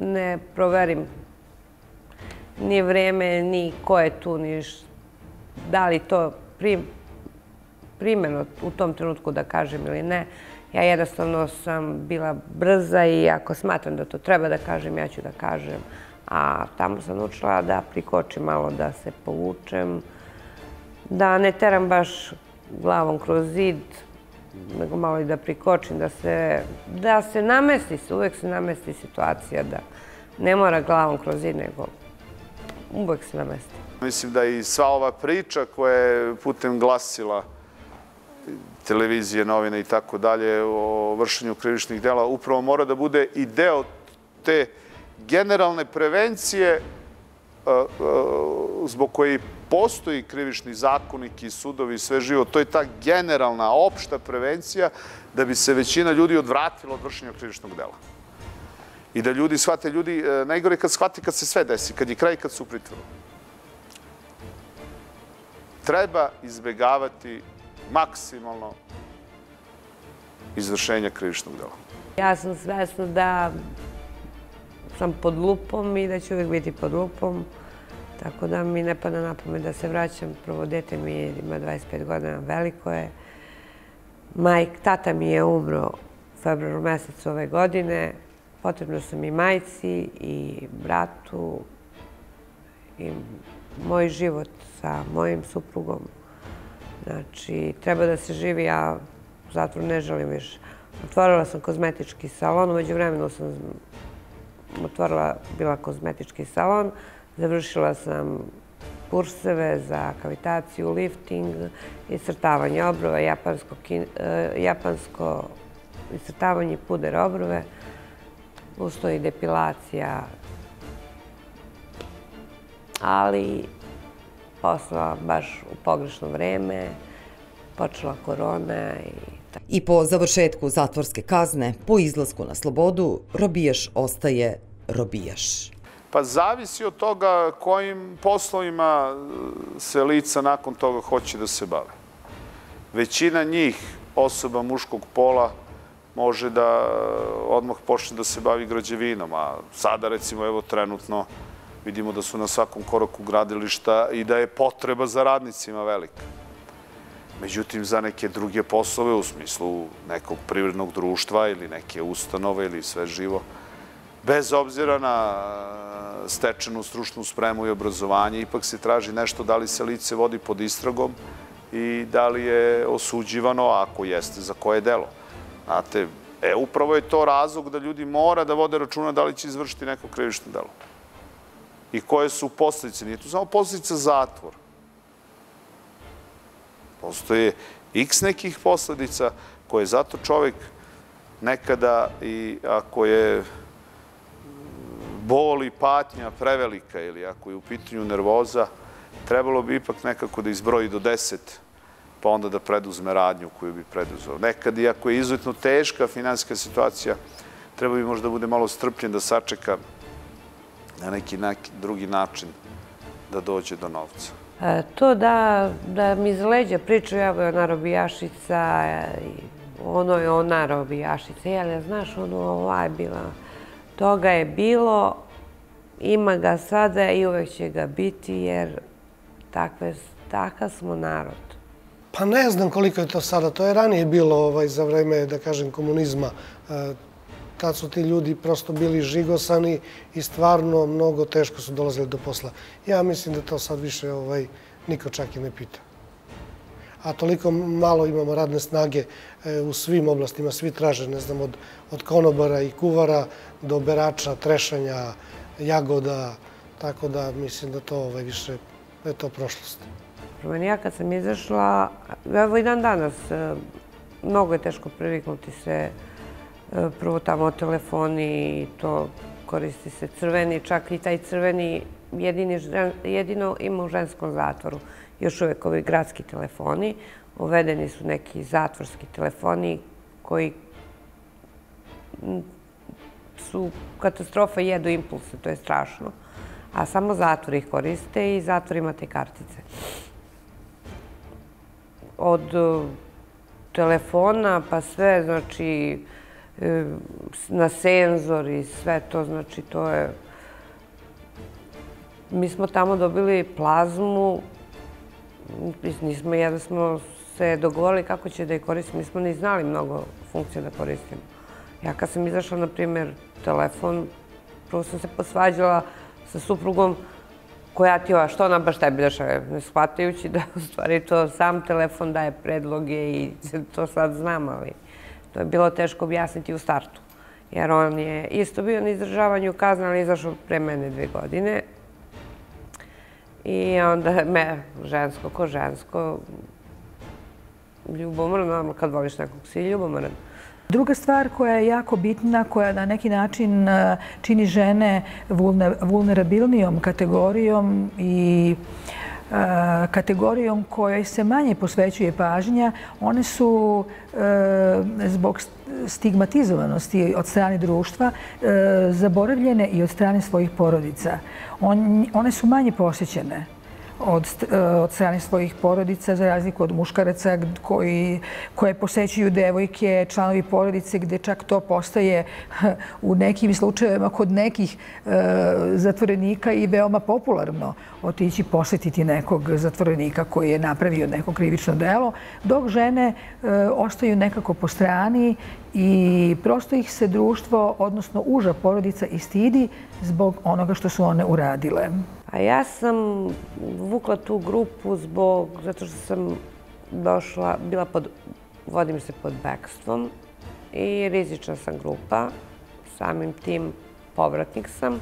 ne proverim ni vreme, ni ko je tu, ni da li to prim, primjeno u tom trenutku da kažem ili ne. Ja jednostavno sam bila brza i ako smatram da to treba da kažem, ja ću da kažem. A tamo sam učila da prikočim malo, da se povučem, da ne teram baš glavom kroz zid, nego malo i da prikočim, da se, da se namesti uvek se namesti situacija, da ne mora glavom kroz zid, nego uvek se namesti. Mislim da i sva ova priča koja je putem glasila televizije, novine i tako dalje o vršenju krivičnih dela upravo mora da bude i deo te generalne prevencije e, e, zbog koje postoji krivični zakonik i sudovi i sve živo. To je ta generalna, opšta prevencija da bi se većina ljudi odvratila od vršenja krivičnog dela. I da ljudi shvate, ljudi, e, najgore kad shvati kad se sve desi, kad je kraj, kad su u pritvoru. Treba izbegavati maksimalno izvršenja krivičnog dela. Ja sam svesna da sam pod lupom i da ću uvijek biti pod lupom. Tako da mi ne pada na pamet da se vraćam. Prvo dete mi ima 25 godina, veliko je. Majk, tata mi je umro u februaru mesecu ove godine. Potrebno sam i majci i bratu i moj život sa mojim suprugom Znači, treba da se živi, ja u zatvoru ne želim više. Otvorila sam kozmetički salon, umeđu vremenu sam otvorila, bila kozmetički salon, završila sam kurseve za kavitaciju, lifting, iscrtavanje obrova, japansko, e, japansko iscrtavanje puder obrove, ustoji depilacija, ali posla baš u pogrešno vreme, počela korona i tako. I po završetku zatvorske kazne, po izlasku na slobodu, robijaš ostaje robijaš. Pa zavisi od toga kojim poslovima se lica nakon toga hoće da se bave. Većina njih, osoba muškog pola, može da odmah počne da se bavi građevinom, a sada recimo evo trenutno Vidimo da su na svakom koraku gradilišta i da je potreba za radnicima velika. Međutim, za neke druge poslove, u smislu nekog privrednog društva ili neke ustanove ili sve živo, bez obzira na stečenu stručnu spremu i obrazovanje, ipak se traži nešto da li se lice vodi pod istragom i da li je osuđivano, ako jeste, za koje delo. Znate, e, upravo je to razlog da ljudi mora da vode računa da li će izvršiti neko krivično delo i koje su posljedice. Nije to samo posljedica zatvor. Postoje x nekih posledica koje zato čovek nekada i ako je bol i patnja prevelika ili ako je u pitanju nervoza, trebalo bi ipak nekako da izbroji do deset, pa onda da preduzme radnju koju bi preduzeo. Nekad, iako je izuzetno teška finansijska situacija, treba bi možda da bude malo strpljen da sačeka na neki, neki drugi način da dođe do novca. E, to da, da mi iz leđa pričaju, evo je ona robijašica, i ono je ona robijašica, jel, znaš, ono, ova je bila, toga je bilo, ima ga sada i uvek će ga biti, jer takve, takav smo narod. Pa ne znam koliko je to sada. To je ranije bilo ovaj, za vreme, da kažem, komunizma. E, tad su ti ljudi prosto bili žigosani i stvarno mnogo teško su dolazili do posla. Ja mislim da to sad više ovaj, niko čak i ne pita. A toliko malo imamo radne snage e, u svim oblastima, svi traže, ne znam, od, od konobara i kuvara do berača, trešanja, jagoda, tako da mislim da to ovaj, više da je to prošlost. Meni ja kad sam izašla, evo i dan danas, e, mnogo je teško priviknuti se prvo tamo telefoni, to koristi se crveni, čak i taj crveni jedini, jedino ima u ženskom zatvoru. Još uvek ovi gradski telefoni, uvedeni su neki zatvorski telefoni koji su katastrofa, jedu impulse, to je strašno. A samo zatvor ih koriste i zatvor imate kartice. Od e, telefona pa sve, znači, na senzor i sve to, znači to je... Mi smo tamo dobili plazmu, nismo, jedan smo se dogovorili kako će da je koristimo, nismo ni znali mnogo funkcija da koristimo. Ja kad sam izašla, na primjer, telefon, prvo sam se posvađala sa suprugom koja ti ova, što ona baš tebi dešava, ne shvatajući da u stvari to sam telefon daje predloge i to sad znam, ali... To je bilo teško objasniti u startu. Jer on je isto bio na izdržavanju kazne, ali izašao pre mene dve godine. I onda me, žensko ko žensko, ljubomorno, kad voliš nekog si ljubomoran. Druga stvar koja je jako bitna, koja na neki način e, čini žene vulnerabilnijom kategorijom i kategorijom kojoj se manje posvećuje pažnja, one su e, zbog stigmatizovanosti od strane društva e, zaboravljene i od strane svojih porodica. One su manje posjećene od, e, od strane svojih porodica, za razliku od muškaraca koji, koje posećuju devojke, članovi porodice, gde čak to postaje u nekim slučajevima kod nekih e, zatvorenika i veoma popularno otići posetiti nekog zatvorenika koji je napravio neko krivično delo, dok žene e, ostaju nekako po strani i prosto ih se društvo, odnosno uža porodica, istidi zbog onoga što su one uradile. A ja sam vukla tu grupu zbog, zato što sam došla, bila pod, vodim se pod bekstvom i rizična sam grupa, samim tim povratnik sam.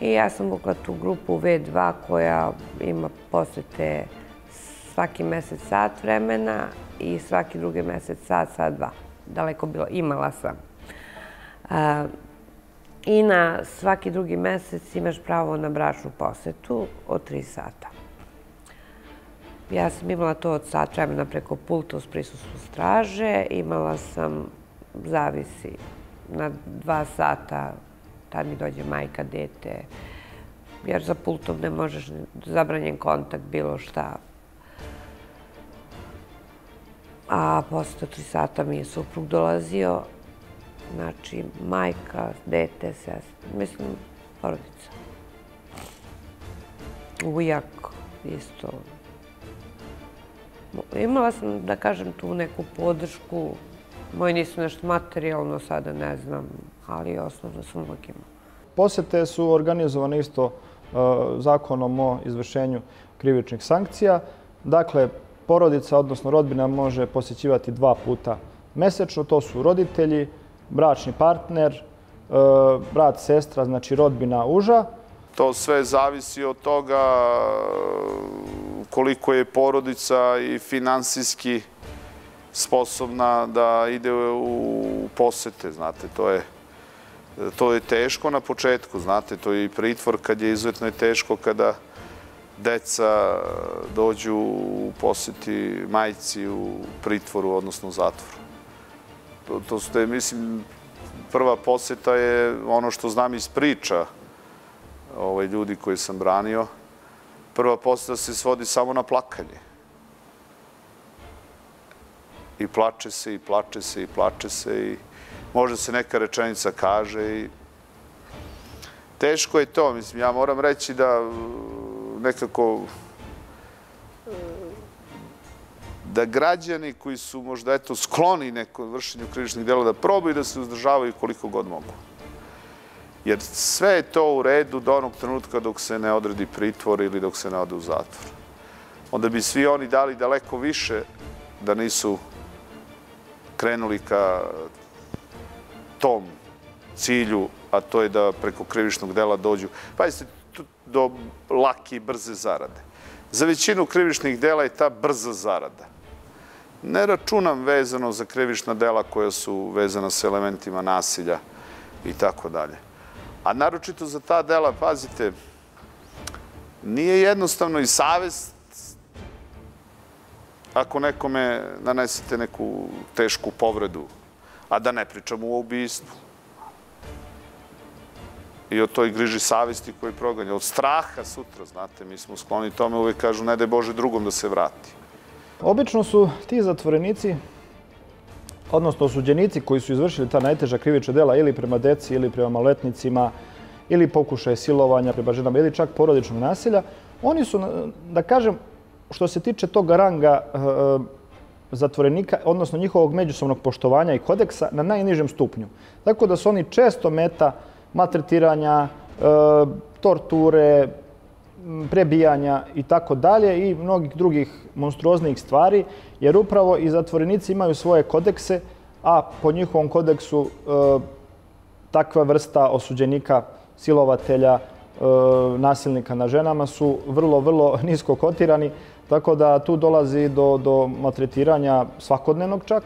I ja sam vukla tu grupu V2 koja ima posete svaki mesec sat vremena i svaki drugi mesec sat, sat dva. Daleko bilo, imala sam. I na svaki drugi mesec imaš pravo na bračnu posetu od tri sata. Ja sam imala to od sat vremena preko pulta uz prisustvu straže. Imala sam, zavisi, na dva sata, tad mi dođe majka, dete, jer za pultom ne možeš, zabranjen kontakt, bilo šta. A posle tri sata mi je suprug dolazio Znači, majka, dete, sestra, mislim, porodica. Ujak, isto. Imala sam, da kažem, tu neku podršku. Moji nisu nešto materijalno, sada ne znam, ali osnovno sam uvijek imala. Posete su organizovane isto uh, zakonom o izvršenju krivičnih sankcija. Dakle, porodica, odnosno rodbina, može posjećivati dva puta mesečno. To su roditelji, bračni partner, e, brat, sestra, znači rodbina uža. To sve zavisi od toga koliko je porodica i finansijski sposobna da ide u posete, znate, to je to je teško na početku, znate, to je i pritvor kad je izuzetno teško kada deca dođu u poseti majci u pritvoru, odnosno u zatvoru. To, ste, mislim, prva poseta je ono što znam iz priča ovaj, ljudi koji sam branio. Prva poseta se svodi samo na plakanje. I plače se, i plače se, i plače se, i možda se neka rečenica kaže i teško je to. Mislim, ja moram reći da nekako da građani koji su možda eto skloni neko vršenju krivičnih dela da probaju da se uzdržavaju koliko god mogu. Jer sve je to u redu do onog trenutka dok se ne odredi pritvor ili dok se ne ode u zatvor. Onda bi svi oni dali daleko više da nisu krenuli ka tom cilju, a to je da preko krivičnog dela dođu. Pazite, do lake i brze zarade. Za većinu krivičnih dela je ta brza zarada. Ne računam vezano za krivična dela koja su vezana sa elementima nasilja i tako dalje. A naročito za ta dela, pazite, nije jednostavno i savest ako nekome nanesete neku tešku povredu, a da ne pričamo o ubistvu i o toj griži savesti koji proganja. Od straha sutra, znate, mi smo skloni tome, uvek kažu ne daj Bože drugom da se vrati. Obično su ti zatvorenici, odnosno osuđenici koji su izvršili ta najteža krivična dela ili prema deci ili prema maletnicima ili pokušaje silovanja prema ženama ili čak porodičnog nasilja, oni su, da kažem, što se tiče tog ranga e, zatvorenika, odnosno njihovog međusobnog poštovanja i kodeksa, na najnižem stupnju. Tako da su oni često meta maltretiranja, e, torture, prebijanja i tako dalje i mnogih drugih monstruoznijih stvari, jer upravo i zatvorenici imaju svoje kodekse, a po njihovom kodeksu e, takva vrsta osuđenika, silovatelja, e, nasilnika na ženama su vrlo, vrlo nisko kotirani, tako da tu dolazi do, do maltretiranja svakodnevnog čak.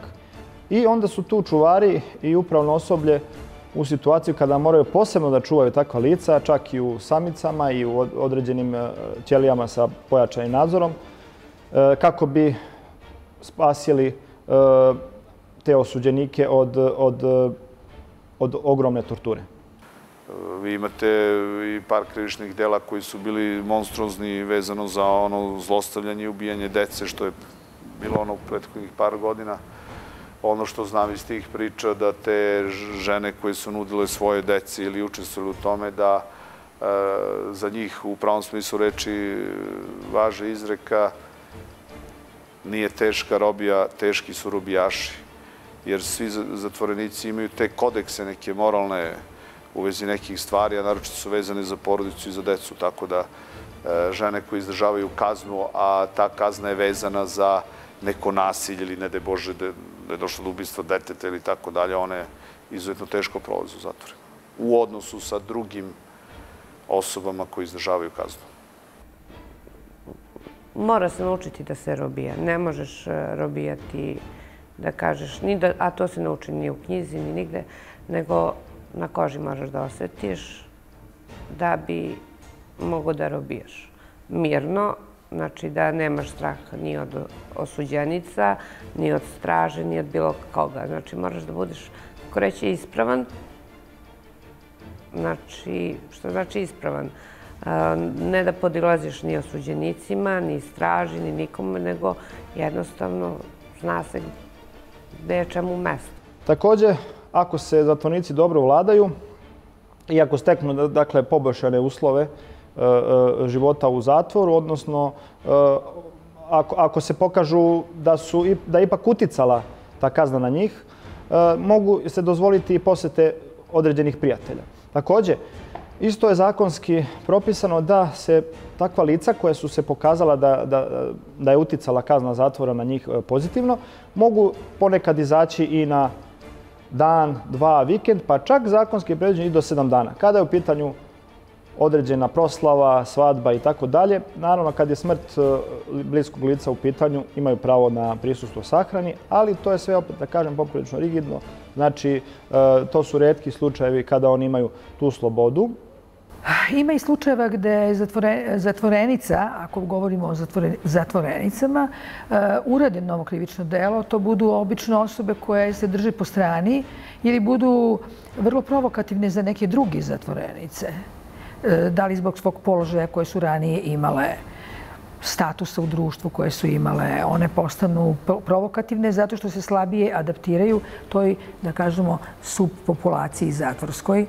I onda su tu čuvari i upravno osoblje u situaciju kada moraju posebno da čuvaju takva lica, čak i u samicama i u određenim e, ćelijama sa pojačanim nadzorom, e, kako bi spasili e, te osuđenike od, od, od ogromne torture. Vi imate i par krivičnih dela koji su bili monstruozni vezano za ono zlostavljanje i ubijanje dece, što je bilo ono u prethodnih par godina ono što znam iz tih priča da te žene koje su nudile svoje deci ili učestvovali u tome da e, za njih u pravom smislu reči važe izreka nije teška robija, teški su robijaši. Jer svi zatvorenici imaju te kodekse neke moralne u vezi nekih stvari, a naročito su vezane za porodicu i za decu, tako da e, žene koje izdržavaju kaznu, a ta kazna je vezana za neko nasilje ili ne de Bože da, da je došlo do ubistva deteta ili tako dalje, one izuzetno teško prolaze u zatvorima. U odnosu sa drugim osobama koji izdržavaju kaznu. Mora se naučiti da se robija. Ne možeš e, robijati da kažeš, ni da, a to se nauči ni u knjizi, ni nigde, nego na koži moraš da osetiš da bi mogo da robijaš. Mirno, Znači da nemaš strah ni od osuđenica, ni od straže, ni od bilo koga. Znači moraš da budeš, kako reći, ispravan. Znači, što znači ispravan? Ne da podilaziš ni osuđenicima, ni straži, ni nikome, nego jednostavno zna se gde je čemu mesto. Takođe, ako se zatvornici dobro vladaju i ako steknu dakle, poboljšane uslove, života u zatvoru, odnosno e, ako, ako se pokažu da su da je ipak uticala ta kazna na njih, mogu se dozvoliti i posete određenih prijatelja. Takođe, isto je zakonski propisano da se takva lica koja su se pokazala da, da, da je uticala kazna zatvora na njih pozitivno, mogu ponekad izaći i na dan, dva, vikend, pa čak zakonski predviđen i do sedam dana. Kada je u pitanju određena proslava, svadba i tako dalje. Naravno, kad je smrt e, bliskog lica u pitanju, imaju pravo na prisustvo sahrani, ali to je sve, opet da kažem, poprilično rigidno. Znači, to su redki slučajevi kada oni imaju tu slobodu. Ima i slučajeva gde zatvorenica, ako govorimo o zatvorenicama, uh, urade novo krivično delo. To budu obično osobe koje se drže po strani ili budu vrlo provokativne za neke druge zatvorenice. Uh, da li zbog svog položaja koje su ranije imale statusa u društvu koje su imale. One postanu provokativne zato što se slabije adaptiraju toj, da kažemo, subpopulaciji zatvorskoj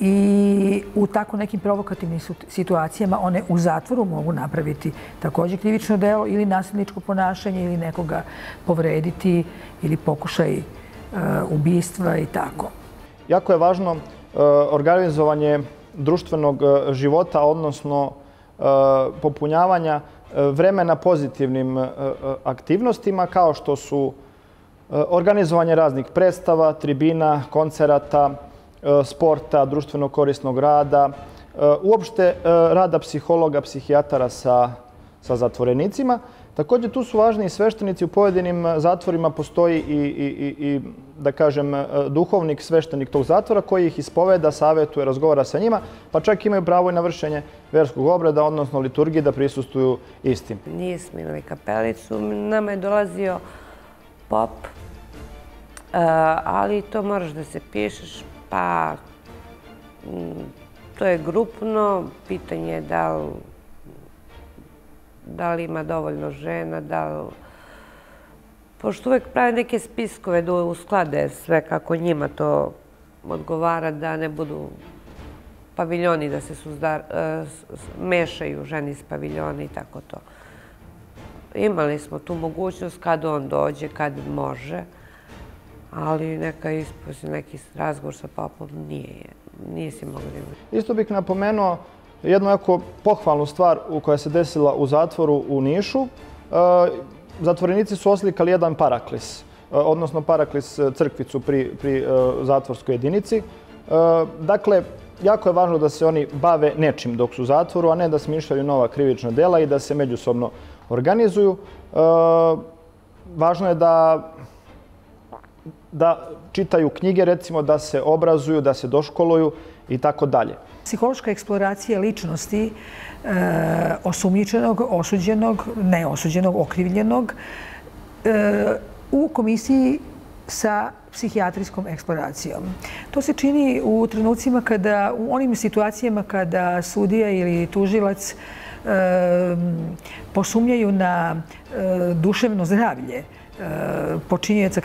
i u tako nekim provokativnim situacijama one u zatvoru mogu napraviti takođe krivično delo ili nasilničko ponašanje ili nekoga povrediti ili pokušaj e, ubijstva i tako. Jako je važno e, organizovanje društvenog e, života, odnosno popunjavanja vremena pozitivnim aktivnostima kao što su organizovanje raznih predstava, tribina, koncerata, E, sporta, društveno korisnog rada, e, uopšte e, rada psihologa, psihijatara sa, sa zatvorenicima. Takođe, tu su važni i sveštenici. U pojedinim zatvorima postoji i, i, i, i da kažem, duhovnik, sveštenik tog zatvora koji ih ispoveda, savetuje, razgovara sa njima, pa čak imaju pravo i na vršenje verskog obreda, odnosno liturgije, da prisustuju istim. Nije imali kapelicu. Nama je dolazio pop, ali to moraš da se pišeš Pa, to je grupno, pitanje je da li, da li ima dovoljno žena, da li... Pošto uvek prave neke spiskove da usklade sve kako njima to odgovara, da ne budu paviljoni, da se suzdar, e, mešaju ženi s paviljoni i tako to. Imali smo tu mogućnost kad on dođe, kad može ali neka isposlije neki razgovor sa papom nije, nije si imati. Isto bih napomenuo jednu jako pohvalnu stvar koja se desila u zatvoru u Nišu. E, zatvorenici su oslikali jedan paraklis, e, odnosno paraklis e, crkvicu pri, pri zatvorskoj jedinici. Dakle, jako je važno da se oni bave nečim dok su u zatvoru, a ne da smišljaju nova krivična dela i da se međusobno organizuju. Važno je da da čitaju knjige, recimo da se obrazuju, da se doškoluju i tako dalje. Psihološka eksploracija ličnosti e, osumnjičenog, osuđenog, neosuđenog, okrivljenog e, u komisiji sa psihijatrijskom eksploracijom. To se čini u trenucima kada, u onim situacijama kada sudija ili tužilac e, posumnjaju na e, duševno zdravlje počinjeca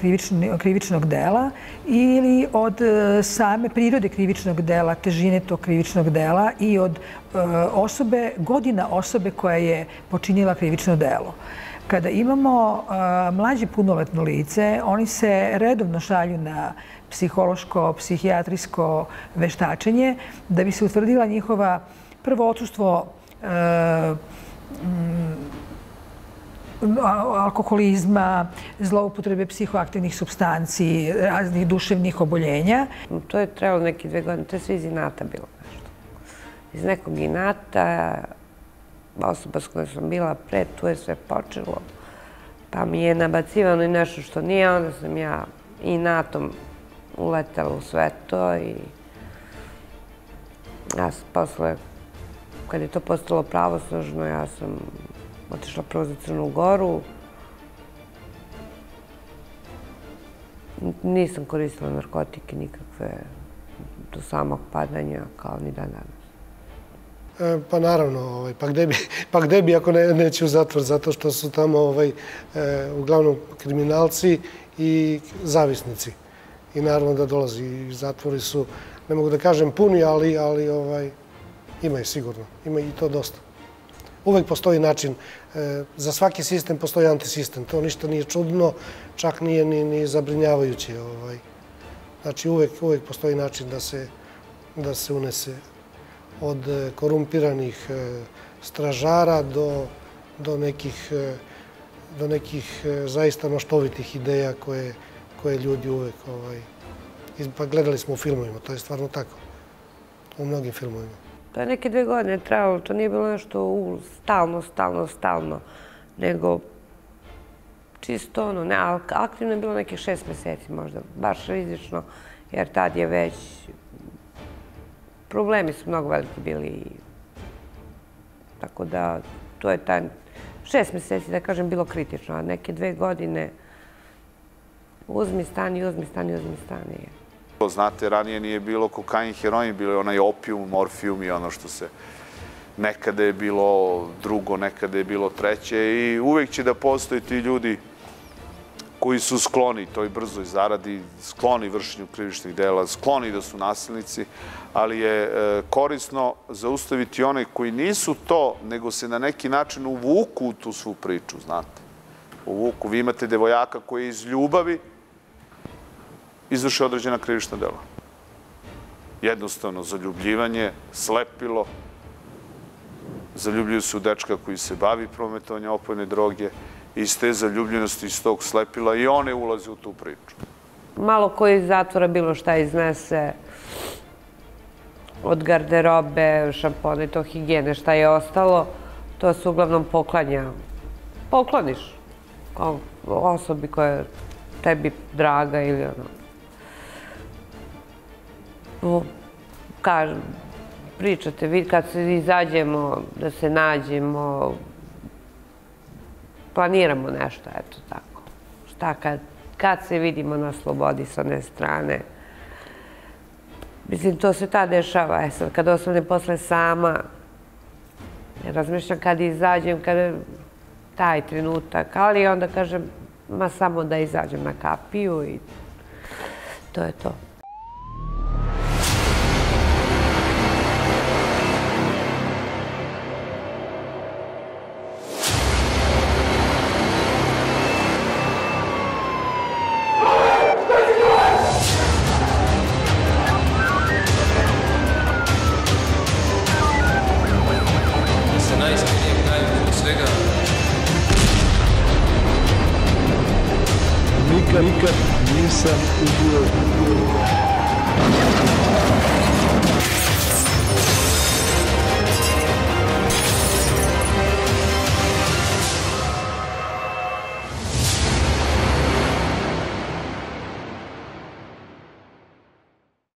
krivičnog dela ili od e, same prirode krivičnog dela, težine tog krivičnog dela i od e, osobe, godina osobe koja je počinjila krivično delo. Kada imamo e, mlađe punoletno lice, oni se redovno šalju na psihološko, psihijatrijsko veštačenje da bi se utvrdila njihova prvo odsustvo alkoholizma, zloupotrebe psihoaktivnih substanci, raznih duševnih oboljenja. To je trebalo neke dve godine, to je sve iz inata bilo nešto. Iz nekog inata, osoba s kojoj sam bila pre, tu je sve počelo. Pa mi je nabacivano i nešto što nije, onda sam ja inatom uletela u sve to i ja sam posle, kad je to postalo pravosložno, ja sam otišla prvo za Crnu Goru. Nisam koristila narkotike nikakve do samog padanja kao ni dan danas. E, pa naravno, ovaj, pa, gde bi, pa gde bi ako ne, neće u zatvor, zato što su tamo ovaj, e, uglavnom kriminalci i zavisnici. I naravno da dolazi. Zatvori su, ne mogu da kažem puni, ali, ali ovaj, ima je sigurno. Ima i to dosta. Uvek postoji način E, za svaki sistem postoji antisistem. To ništa nije čudno, čak nije ni, ni zabrinjavajuće. Ovaj. Znači, uvek, uvek postoji način da se, da se unese od e, korumpiranih e, stražara do, do nekih, do nekih zaista maštovitih ideja koje, koje ljudi uvek ovaj, pa gledali smo u filmovima, to je stvarno tako. U mnogim filmovima. To je neke dve godine trajalo, to nije bilo nešto u, stalno, stalno, stalno, nego čisto ono, ne, aktivno je bilo nekih šest meseci možda, baš rizično, jer tad je već, problemi su mnogo veliki bili, tako da to je taj, šest meseci, da kažem, bilo kritično, a neke dve godine uzmi stani, uzmi stani, uzmi stani. Znate, ranije nije bilo kokain, heroin, bilo je onaj opijum, morfijum i ono što se nekada je bilo drugo, nekada je bilo treće i uvek će da postoje ti ljudi koji su skloni toj brzoj zaradi, skloni vršenju krivičnih dela, skloni da su nasilnici, ali je e, korisno zaustaviti one koji nisu to, nego se na neki način uvuku u tu svu priču, znate. Uvuku. Vi imate devojaka koji iz ljubavi izvrše određena krivična dela. Jednostavno, zaljubljivanje, slepilo, zaljubljuju se u dečka koji se bavi prometovanje opojne droge, iz te zaljubljenosti, iz tog slepila i one ulaze u tu priču. Malo koji iz zatvora bilo šta iznese od garderobe, šampone, to higijene, šta je ostalo, to se uglavnom poklanja. Pokloniš kao osobi koja je tebi draga ili ono. Kažem, pričate, vi kad se izađemo, da se nađemo, planiramo nešto, eto tako. Šta kad, kad se vidimo na slobodi s one strane. Mislim, to se ta dešava. E sad, kad ostane posle sama, razmišljam kad izađem, kada taj trenutak, ali onda kažem, ma samo da izađem na kapiju i to je to.